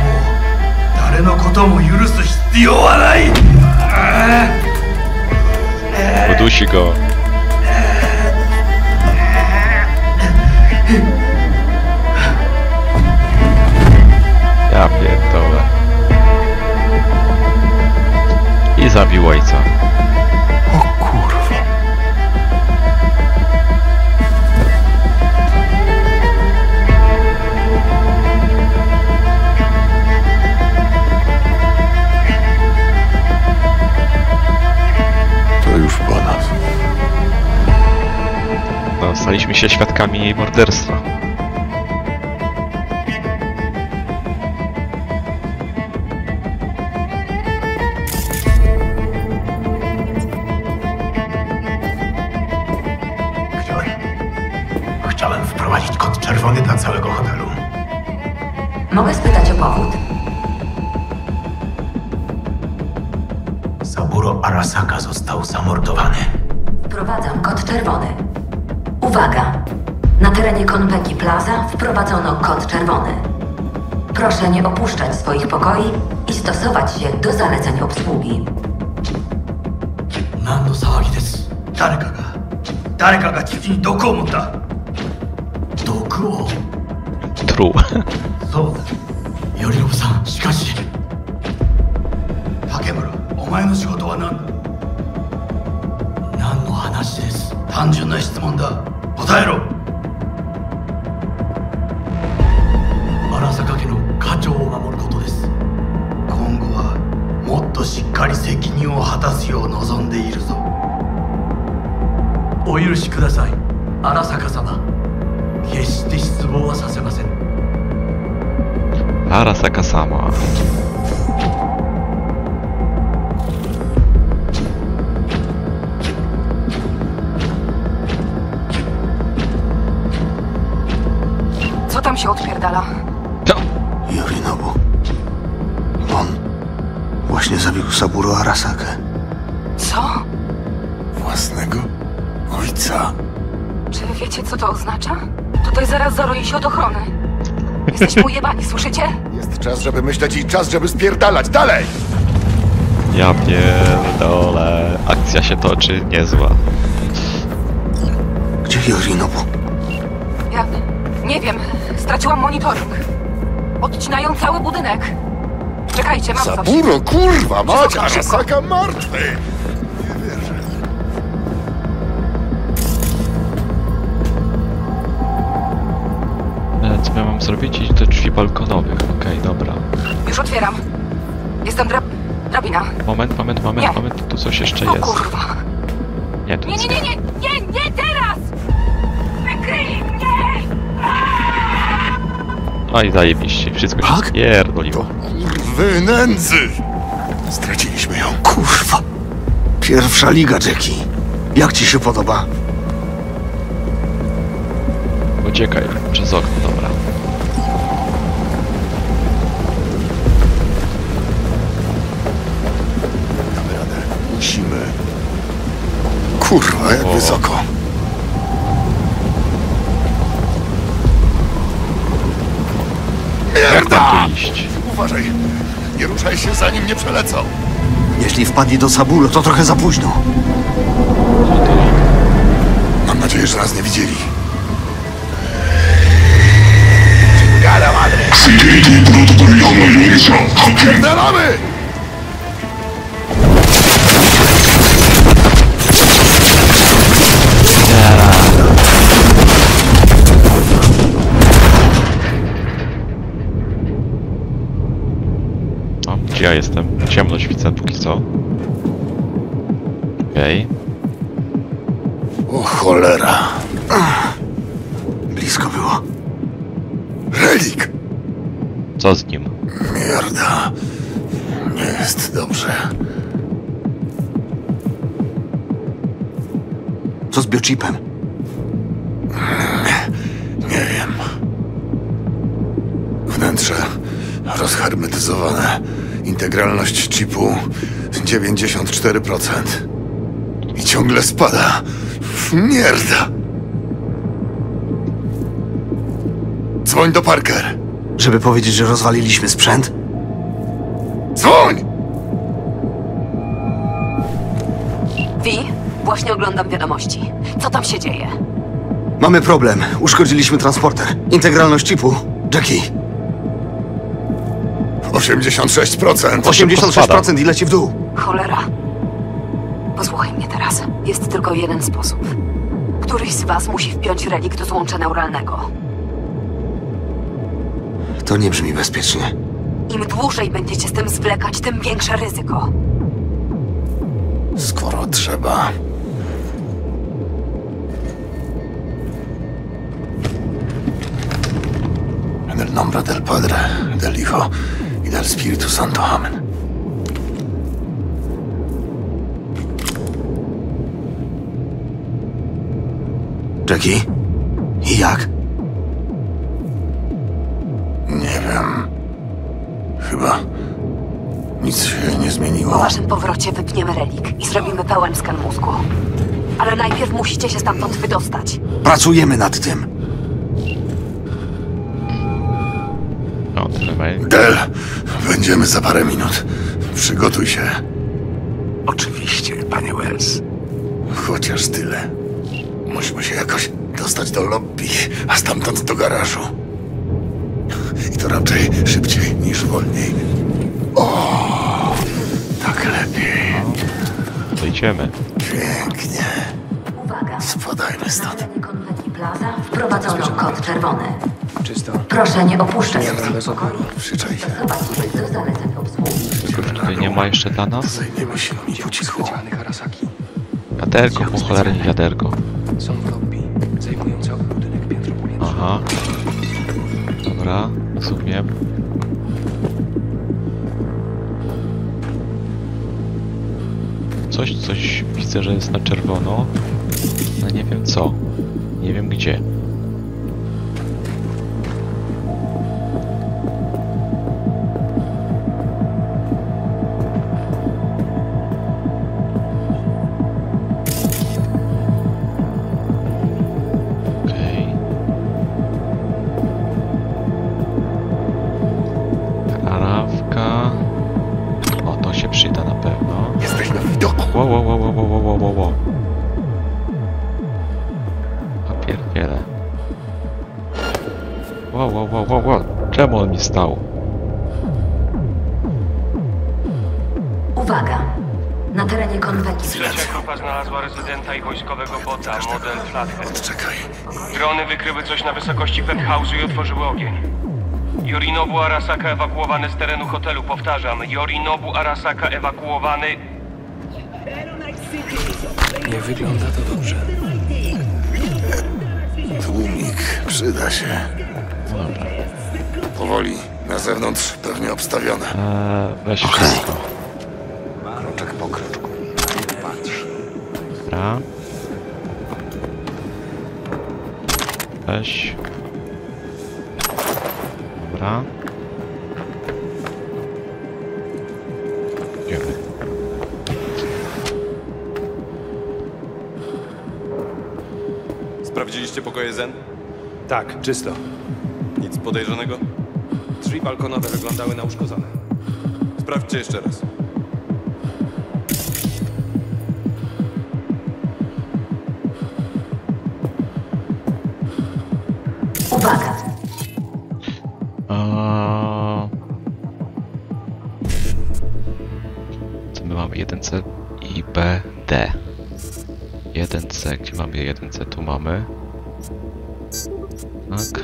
もう誰のことも許す必要はない Udusi go. Ja pierdolę. I zabił ojca. Staliśmy się świadkami jej morderstwa. Pokoi i stosować się do zaleceń obsługi. 何の騒ぎです誰かが誰かが父に毒を持った毒を True. そうだ頼信さんしかし竹村お前の仕事は何だ何の話です単純な質問だ答えろ長を守ることです今後はもっとしっかり責任を果たすよう望んでいるぞお許しください荒坂様決して失望はさせません Arasaka sama. Co tam się odpierdala? Saburo Arasakę. Co? Własnego ojca. Czy wiecie, co to oznacza? Tutaj zaraz zaroi się od ochrony. Jesteśmy ujebani, słyszycie? Jest czas, żeby myśleć i czas, żeby spierdalać. Dalej! Ja pierdolę. Akcja się toczy niezła. Gdzie Yorinobu? Ja nie wiem. Straciłam monitoring. Odcinają cały budynek. Czekajcie, mam coś. Saburo, kurwa, mać! Arasaka martwy! Nie wierzę. Co ja mam zrobić? Iść do drzwi balkonowych. Okej, dobra. Już otwieram. Jestem drab... drabina. Moment, moment, moment, Nie. moment. Tu coś jeszcze O jest. kurwa. Nie, tu Nie, nie, nie, nie, nie, nie teraz! Wykryli mnie! Oj, zajebiście. Wszystko się spierdoliło. Wy nędzy! Straciliśmy ją. Kurwa. Pierwsza liga, Jackie. Jak ci się podoba? Uciekaj przez okno, dobra. Damy radę. Musimy. Kurwa, jak O. wysoko. Jak tam tu iść? Uważaj. Ruszaj się, zanim nie przelecą. Jeśli wpadli do Sabulo, to trochę za późno. Mam nadzieję, że nas nie widzieli. Spierdalamy! O, gdzie ja jestem? Ciemność widzę póki co. Okej. O cholera. Blisko było. Relik! Co z nim? Mierda. Nie jest dobrze. Co z biochipem? 4,5, 94%. I ciągle spada. Mierda! Dzwoń do Parker! Żeby powiedzieć, że rozwaliliśmy sprzęt? Dzwoń! Wi, właśnie oglądam wiadomości. Co tam się dzieje? Mamy problem. Uszkodziliśmy transporter. Integralność chipu. Jackie, 86%. 86% i leci w dół. Cholera. Posłuchaj mnie teraz. Jest tylko jeden sposób. Któryś z was musi wpiąć relik do złącza neuralnego. To nie brzmi bezpiecznie. Im dłużej będziecie z tym zwlekać, tym większe ryzyko. Skoro trzeba. El nombre del Padre, del Hijo y del Espíritu Santo. Amen. Jackie? I jak? Nie wiem. Chyba nic się nie Po zmieniło. waszym powrocie wypniemy relik i zrobimy pełen skan mózgu. Ale najpierw musicie się stamtąd wydostać. Pracujemy nad tym. Del, będziemy za parę minut. Przygotuj się. Oczywiście, panie Wells. Chociaż tyle. Musimy się jakoś dostać do lobby, a stamtąd do garażu. I to raczej szybciej niż wolniej. O, tak lepiej. To idziemy. Pięknie. Uwaga. Spadajmy stąd. Konwenti Wprowadzono kod czerwony. Czysto. Proszę nie opuszczać swoich pokoi. Przyczaj się. Stosować się do zaleceń obsługi. Tylko tutaj nie ma jeszcze dla nas? Zajmiemy się nimi po cichu. Wiaderko, po cholernie wiaderko. Są w lobby. Zajmują cały budynek piętro po piętrze. Aha. Dobra, rozumiem. Coś, coś widzę, że jest na czerwono, ale nie wiem co. Nie wiem gdzie. Penthouse'u i otworzyły ogień. Yorinobu Arasaka ewakuowany z terenu hotelu. Powtarzam, Yorinobu Arasaka ewakuowany... Nie wygląda to dobrze. Tłumik przyda się. Powoli. Na zewnątrz pewnie obstawione. Eee, weź wszystko. Kroczek po kroczku. Patrz. Dobra. Weź. Dobra. Idziemy. Sprawdziliście pokoje Zen? Tak, czysto. Nic podejrzanego? Drzwi balkonowe wyglądały na uszkodzone. Sprawdźcie jeszcze raz. Co tu mamy? Tak.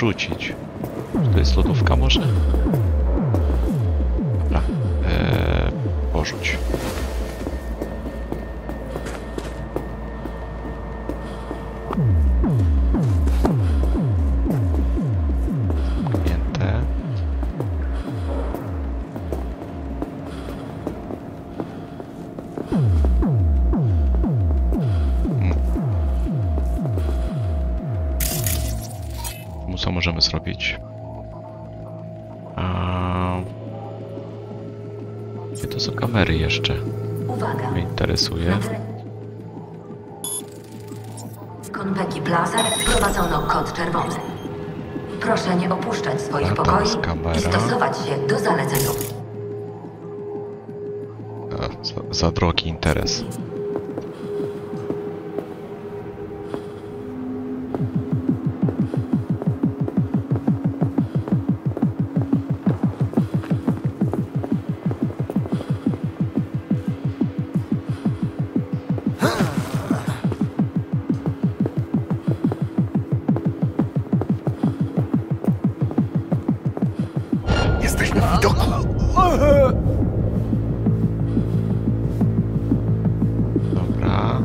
rzucić. To jest lodówka może? interesuje. Z konweki plaza wprowadzono kod czerwony. Proszę nie opuszczać swoich pokoi kamera. i stosować się do zaleceń. Za, za drogi interes. widoku. Dobra.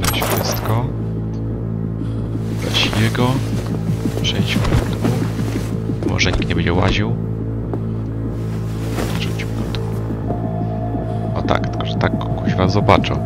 Weź wszystko. Weź jego. Przejdźmy tu. Może nikt nie będzie łaził. Rzućmy go tu. O tak, tylko że tak go kuźwa zobaczą.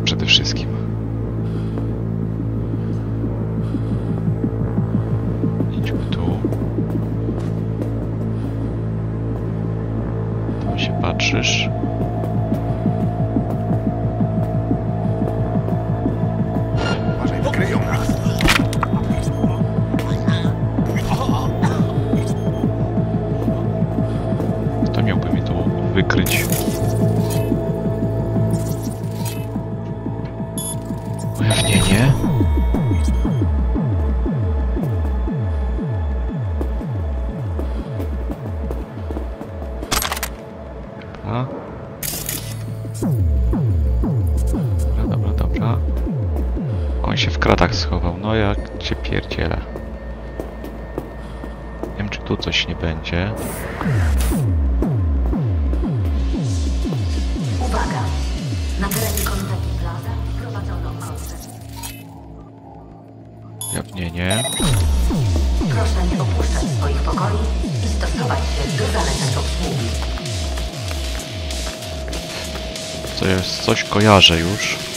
się w kratach schował. No jak cię pierdzielę. Nie wiem, czy tu coś nie będzie. Uwaga! Na terenie kontaktu plaza prowadzono autę. Jawnienie. Proszę nie opuszczać swoich pokoi i stosować się do zaleceń obsługi. To jest, coś kojarzę już.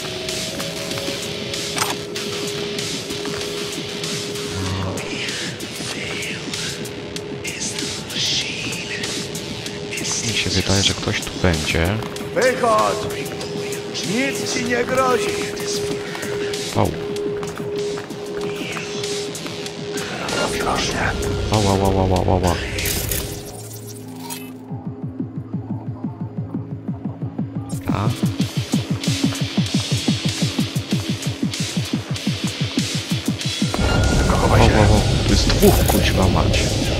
wydaje, że ktoś tu będzie. Wychodź! Nic ci nie grozi! Au. Ostrożnie. Ała, ała, ała, ała. A? Kogo się? O, o, tu jest dwóch kuźwa macie.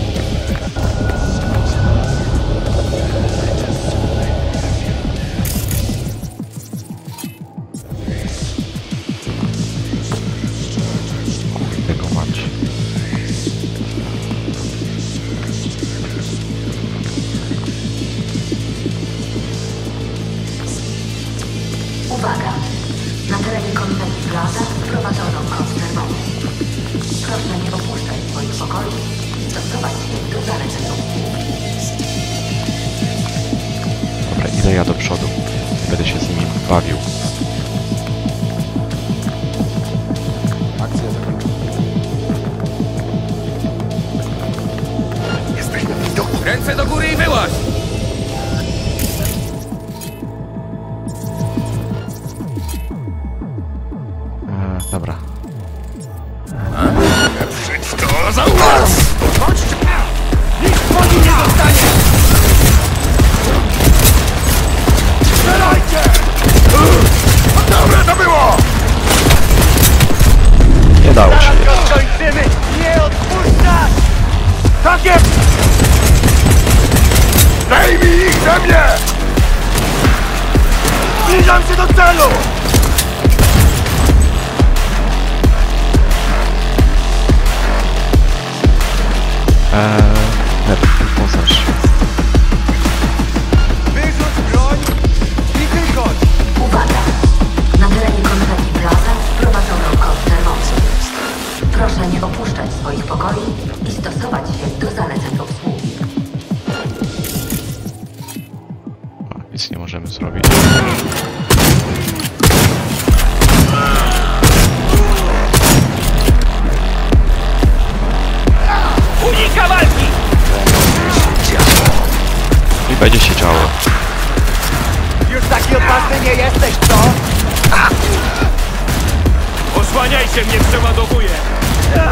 Kłaniaj się, mnie przeładowuje!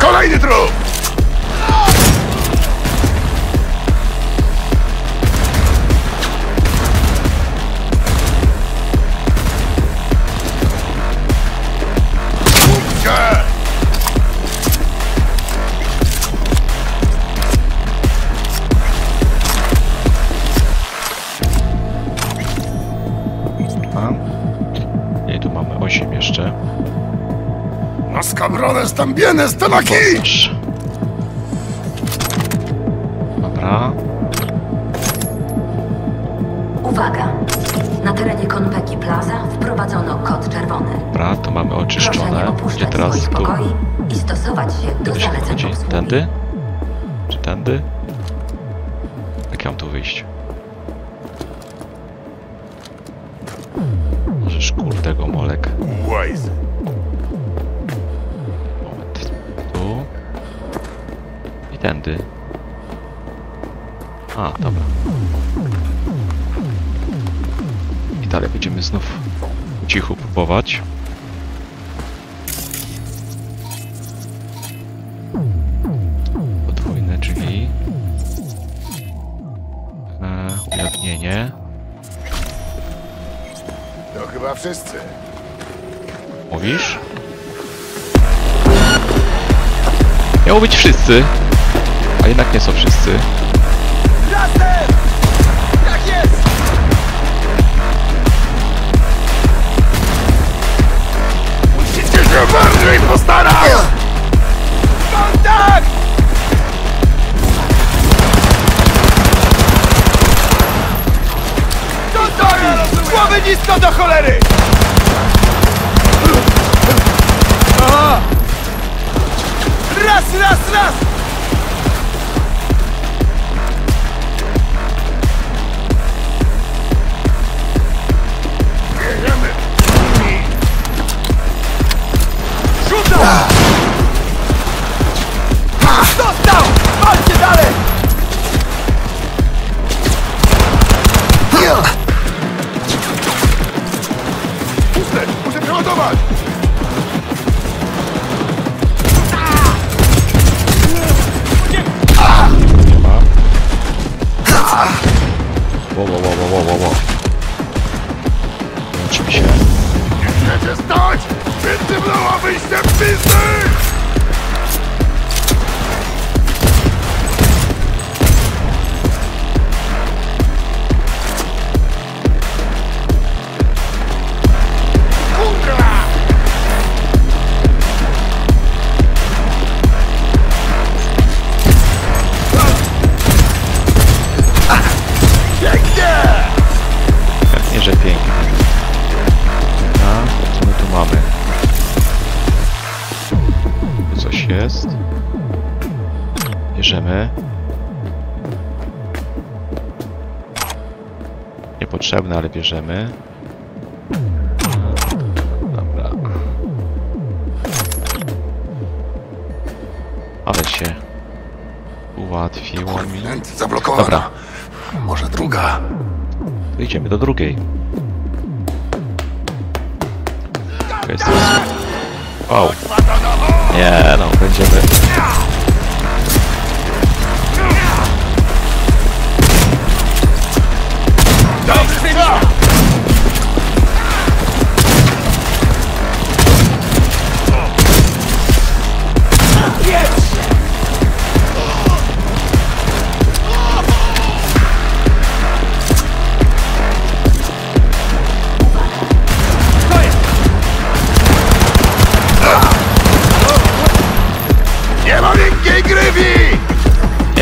Kolejny trup! también están aquí. Tędy. A, dobra. I dalej będziemy znów cicho próbować. Podwójne drzwi. E, ujawnienie. To chyba wszyscy. Mówisz? Miało być wszyscy, a jednak nie są wszyscy. Jest. Bierzemy. Niepotrzebne, ale bierzemy. Dobra. Ale się ułatwiło mi. Zablokowana. Dobra, Może druga. to idziemy do drugiej. Jest... Wow. Nie no, będziemy...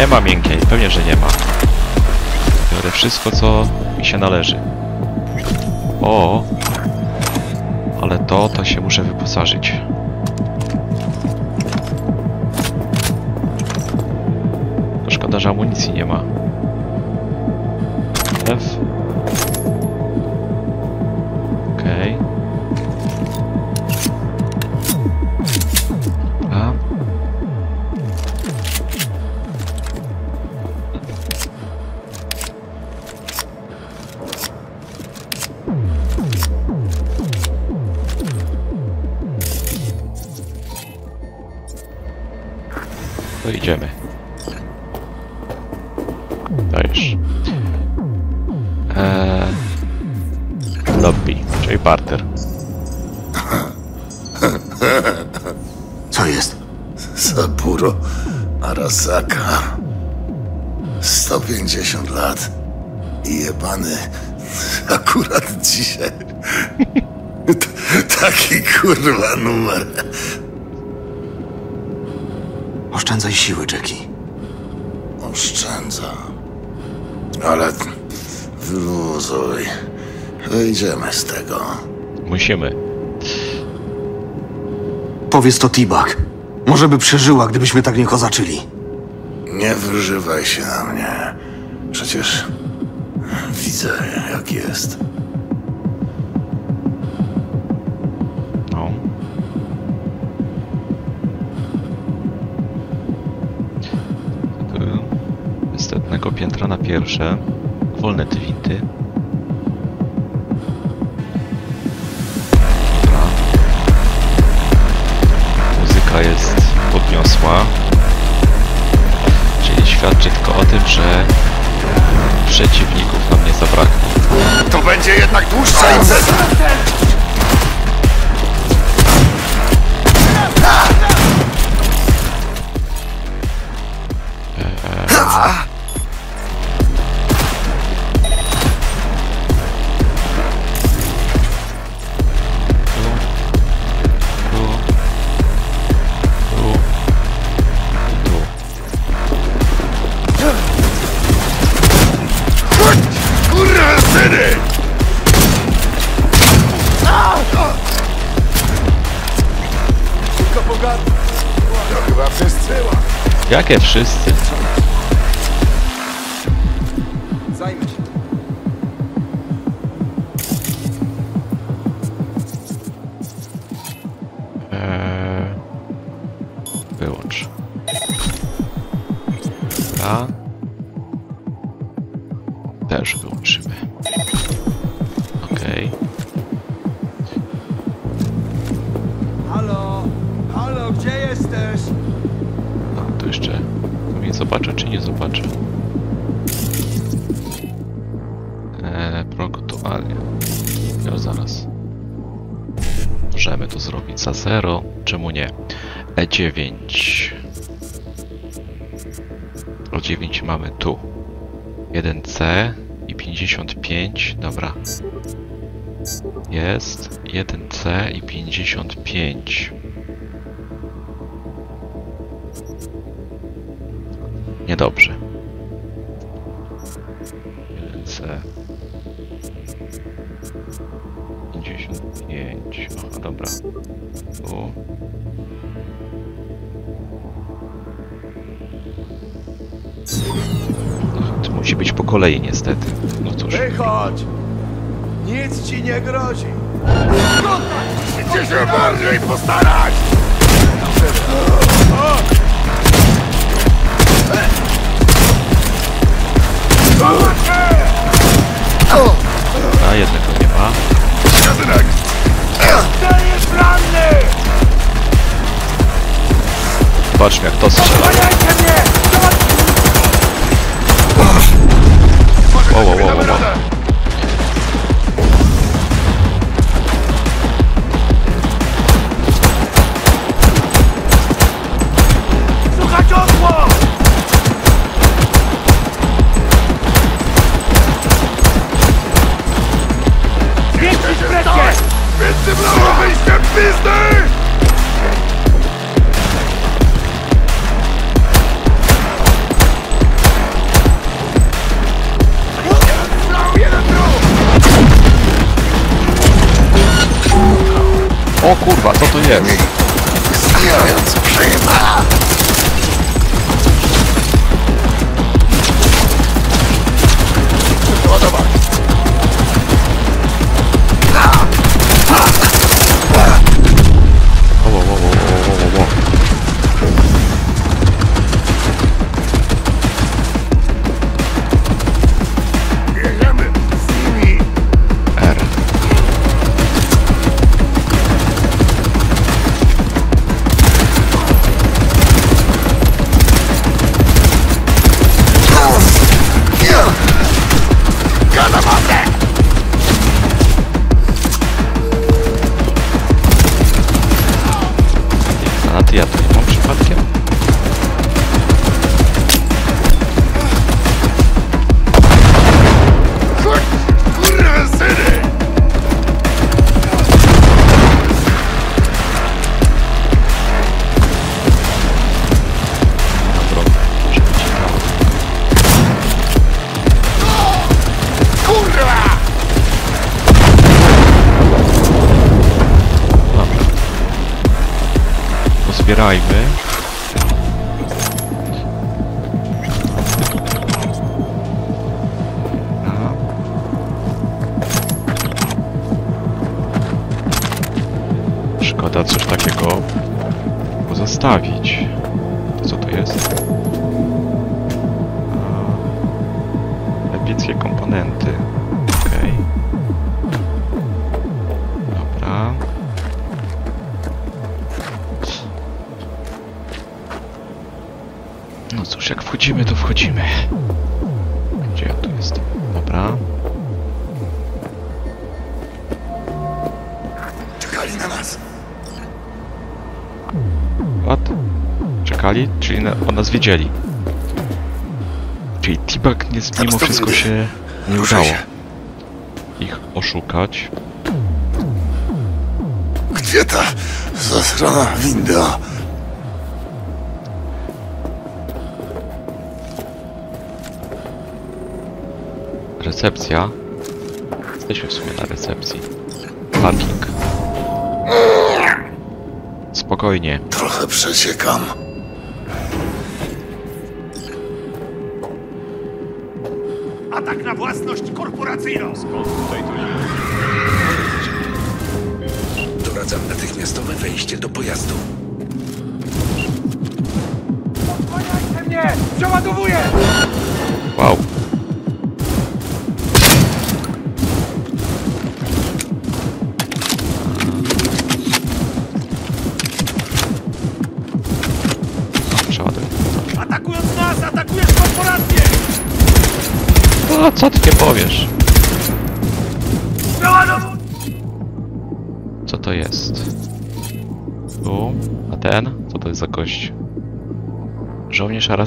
Nie ma miękkiej, pewnie, że nie ma. Biorę wszystko, co mi się należy. O! Ale to, to się muszę wyposażyć. Szkoda, że amunicji nie ma. Arasaka. 150 lat. I jebany akurat dzisiaj. T- Taki kurwa numer. Oszczędzaj siły, Jackie. Oszczędza. Ale wyluzuj. Wyjdziemy z tego. Musimy. Powiedz to T-Bag. Może by przeżyła, gdybyśmy tak nie kozaczyli. Wyżywaj się na mnie. Przecież widzę, jak jest. No. Z setnego piętra na pierwsze. Wolne. Dobra. Muzyka jest podniosła. Świadczy tylko o tym, że przeciwników nam nie zabrakło. To będzie jednak dłuższa impreza! Wszyscy? Tu. 1C i 55. Dobra. Jest 1C i 55. Niedobrze. Ci nie grozi. Musicie się bardziej postarać! A jednego nie ma. Synek! Zostaniesz ranny! Zobaczmy jak to strzela.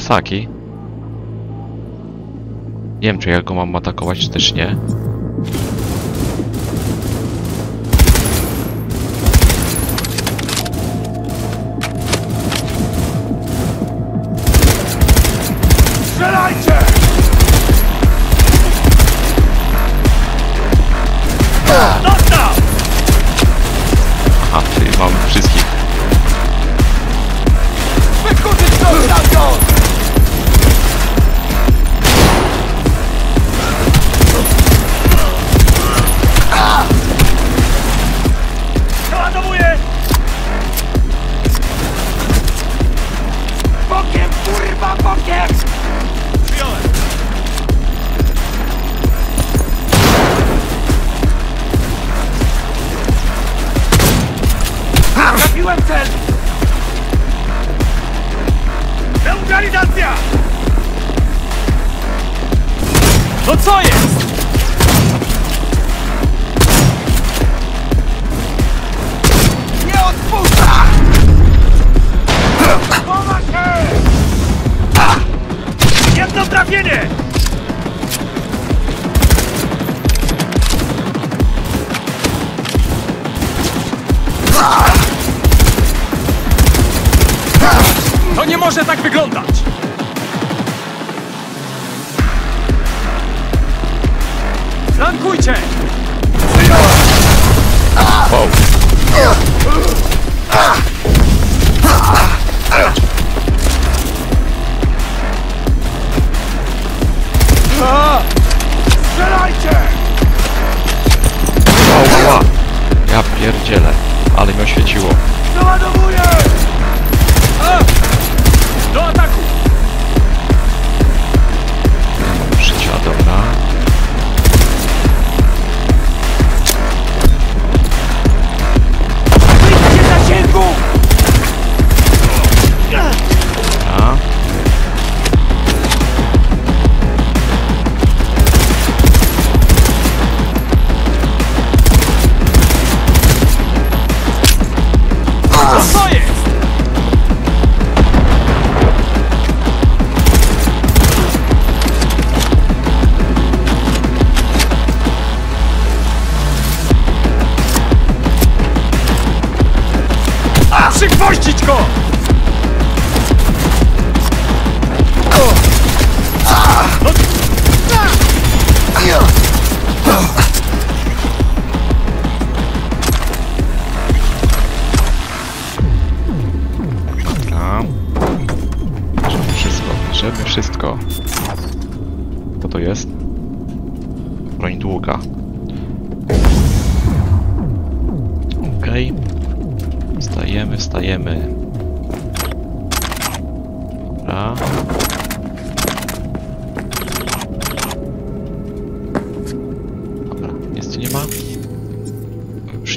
Kawasaki. Nie wiem, czy ja go mam atakować, czy też nie.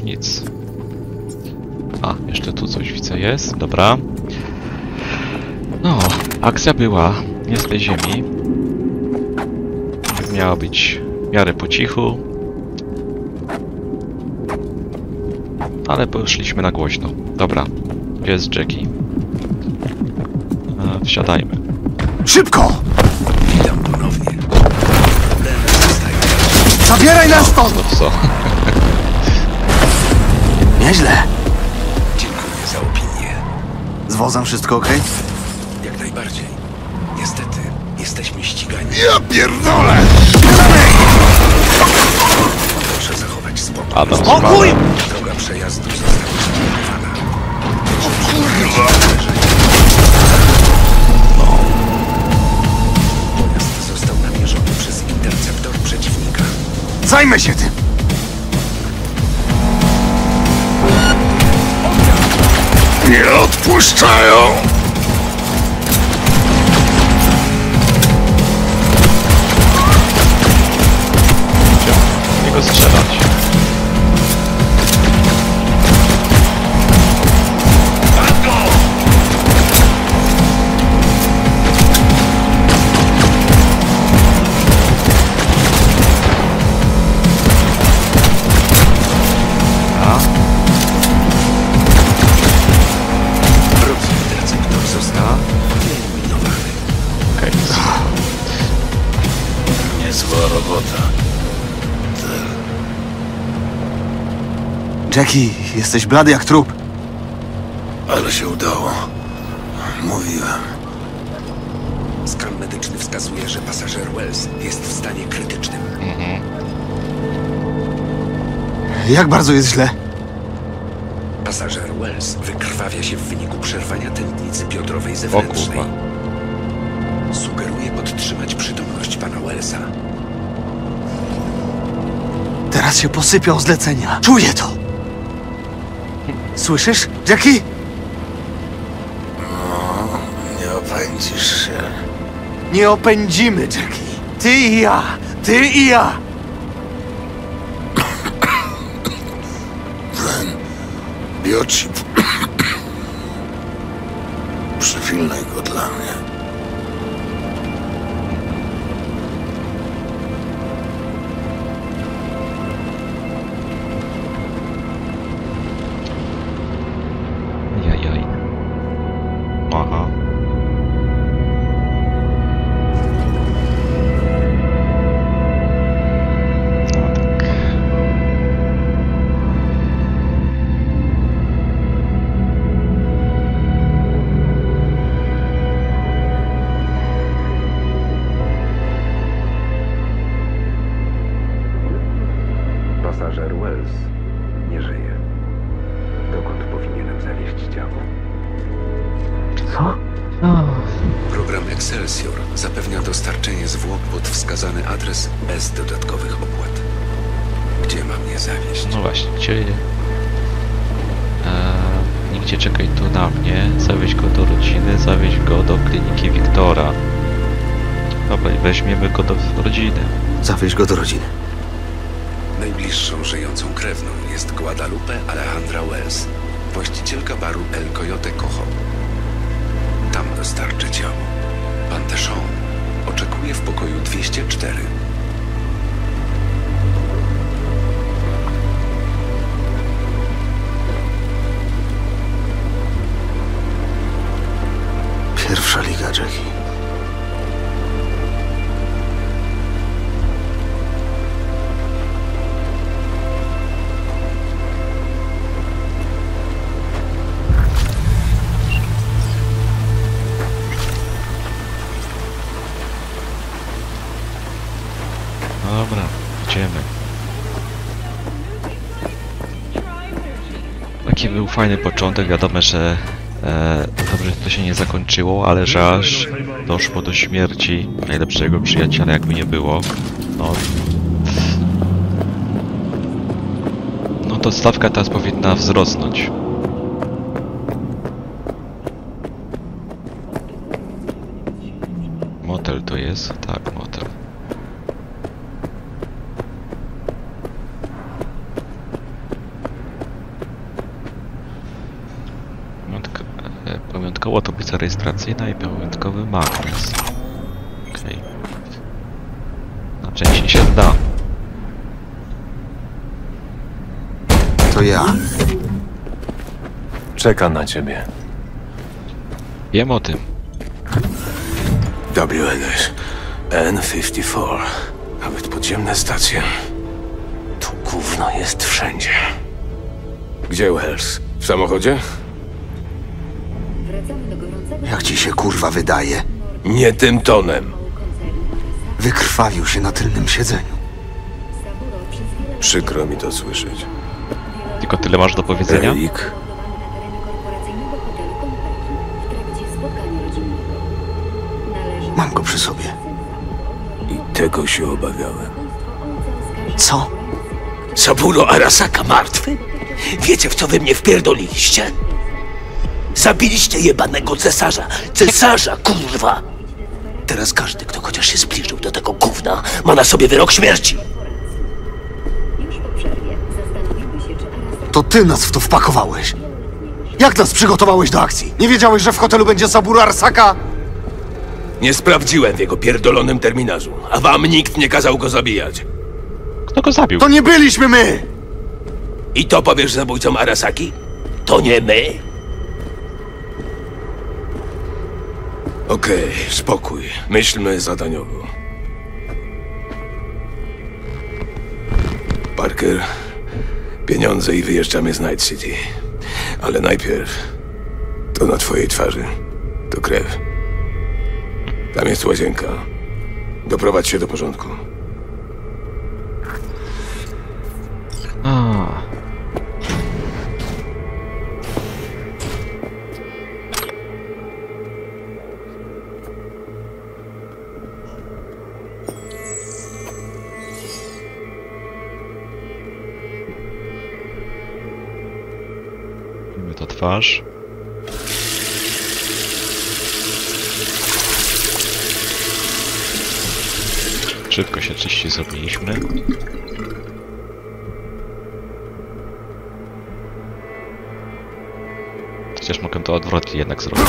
Nic. A, jeszcze tu coś widzę jest. Dobra. No, akcja była nie z tej ziemi. Miała być w miarę po cichu. Ale poszliśmy na głośno. Dobra, gdzie jest Jackie? E, wsiadajmy. Szybko! Witam ponownie. Zabieraj nas stąd! No co? Nieźle. Dziękuję za opinię. Z wozem wszystko ok? Jak najbardziej. Niestety, jesteśmy ścigani. Ja pierdolę! Proszę zachować spokój. Adam Spokój! Droga przejazdu została zablokowana. Pojazd został namierzony przez interceptor przeciwnika. Zajmę się tym! Nie odpuszczają! Niego strzelać. Jackie, jesteś blady jak trup. Ale się udało. Mówiłem. Skan medyczny wskazuje, że pasażer Wells jest w stanie krytycznym. Jak bardzo jest źle? Pasażer Wells wykrwawia się w wyniku przerwania tętnicy biodrowej O zewnętrznej. kurwa. Sugeruje podtrzymać przytomność pana Wellsa. Teraz się posypią zlecenia. Czuję to! Słyszysz, Jackie? No, nie opędzisz się. Nie opędzimy, Jackie. Ty i ja! Ty i ja! Nie żyje. Dokąd powinienem zawieźć ciało? Co? Program Excelsior zapewnia dostarczenie zwłok pod wskazany adres bez dodatkowych opłat. Gdzie mam je zawieźć? No właśnie, gdzie... Eee, nigdzie czekaj tu na mnie. Zawieź go do rodziny, zawieź go do kliniki Wiktora. Dobra, i weźmiemy go do rodziny. Zawieź go do rodziny. Najbliższą żyjącą krewną jest Guadalupe Alejandra Wells, właścicielka baru El Coyote Cojo. Tam dostarczy ciało. Pan Teszon oczekuje w pokoju 204. fajny początek, wiadomo, że e, dobrze to się nie zakończyło, ale że aż doszło do śmierci najlepszego przyjaciela, jakby nie było. No, no to stawka teraz powinna wzrosnąć. to jest? Tak, motel. Tablica rejestracyjna i pamiątkowy magnes. Okej. Na części się da. To ja. Czeka na ciebie. Wiem o tym. WNS N54. Nawet podziemne stacje. Tu gówno jest wszędzie. Gdzie Wells? W samochodzie? Kurwa wydaje? Nie tym tonem. Wykrwawił się na tylnym siedzeniu. Przykro mi to słyszeć. Tylko tyle masz do powiedzenia? Erik, Mam go przy sobie. i tego się obawiałem. Co? Saburo Arasaka martwy? Wiecie, w co wy mnie wpierdoliliście? Zabiliście jebanego cesarza. Cesarza, kurwa! Teraz każdy, kto chociaż się zbliżył do tego gówna, ma na sobie wyrok śmierci. To ty nas w to wpakowałeś. Jak nas przygotowałeś do akcji? Nie wiedziałeś, że w hotelu będzie Saburo Arsaka? Nie sprawdziłem w jego pierdolonym terminarzu, a wam nikt nie kazał go zabijać. Kto go zabił? To nie byliśmy my! I to powiesz zabójcom Arasaki? To nie my? Okej, spokój. Myślmy zadaniowo. Parker, pieniądze i wyjeżdżamy z Night City. Ale najpierw to na twojej twarzy. To krew. Tam jest łazienka. Doprowadź się do porządku. A. twarz. Szybko się czyści zrobiliśmy. Chociaż mogę to odwrotnie jednak zrobić.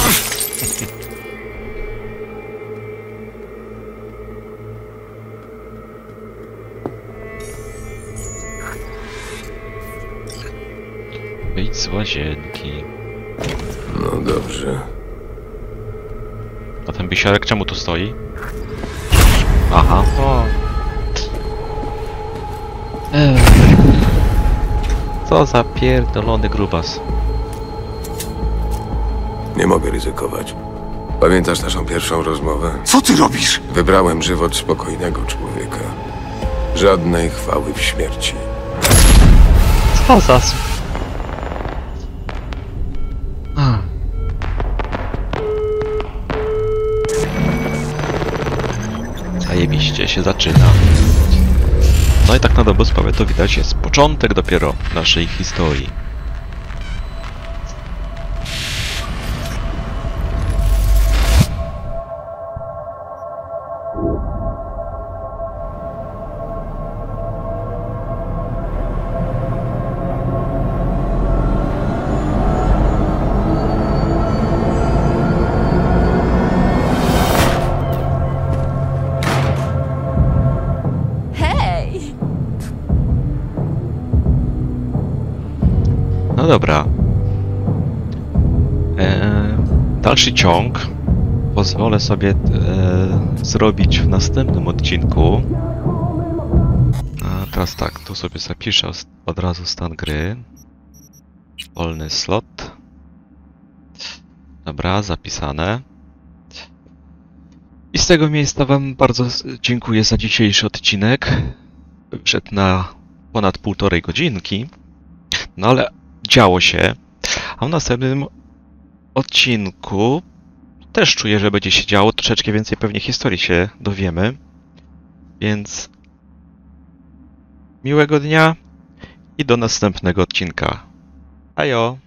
Wyjdź z łazienki. No dobrze. A ten bisiorek czemu tu stoi? Aha. O. Ech. Co za pierdolony grubas. Nie mogę ryzykować. Pamiętasz naszą pierwszą rozmowę? Co ty robisz? Wybrałem żywot spokojnego człowieka. Żadnej chwały w śmierci. Co za... Zajebiście się zaczyna. No i tak na dobrą sprawę to widać jest początek dopiero naszej historii. Pozwolę sobie e, zrobić w następnym odcinku. A teraz tak, tu sobie zapiszę od razu stan gry. Wolny slot. Dobra, zapisane. I z tego miejsca Wam bardzo dziękuję za dzisiejszy odcinek. Wszedł na ponad półtorej godzinki. No ale działo się. A w następnym odcinku też czuję, że będzie się działo. Troszeczkę więcej pewnie historii się dowiemy. Więc miłego dnia i do następnego odcinka. Ajo!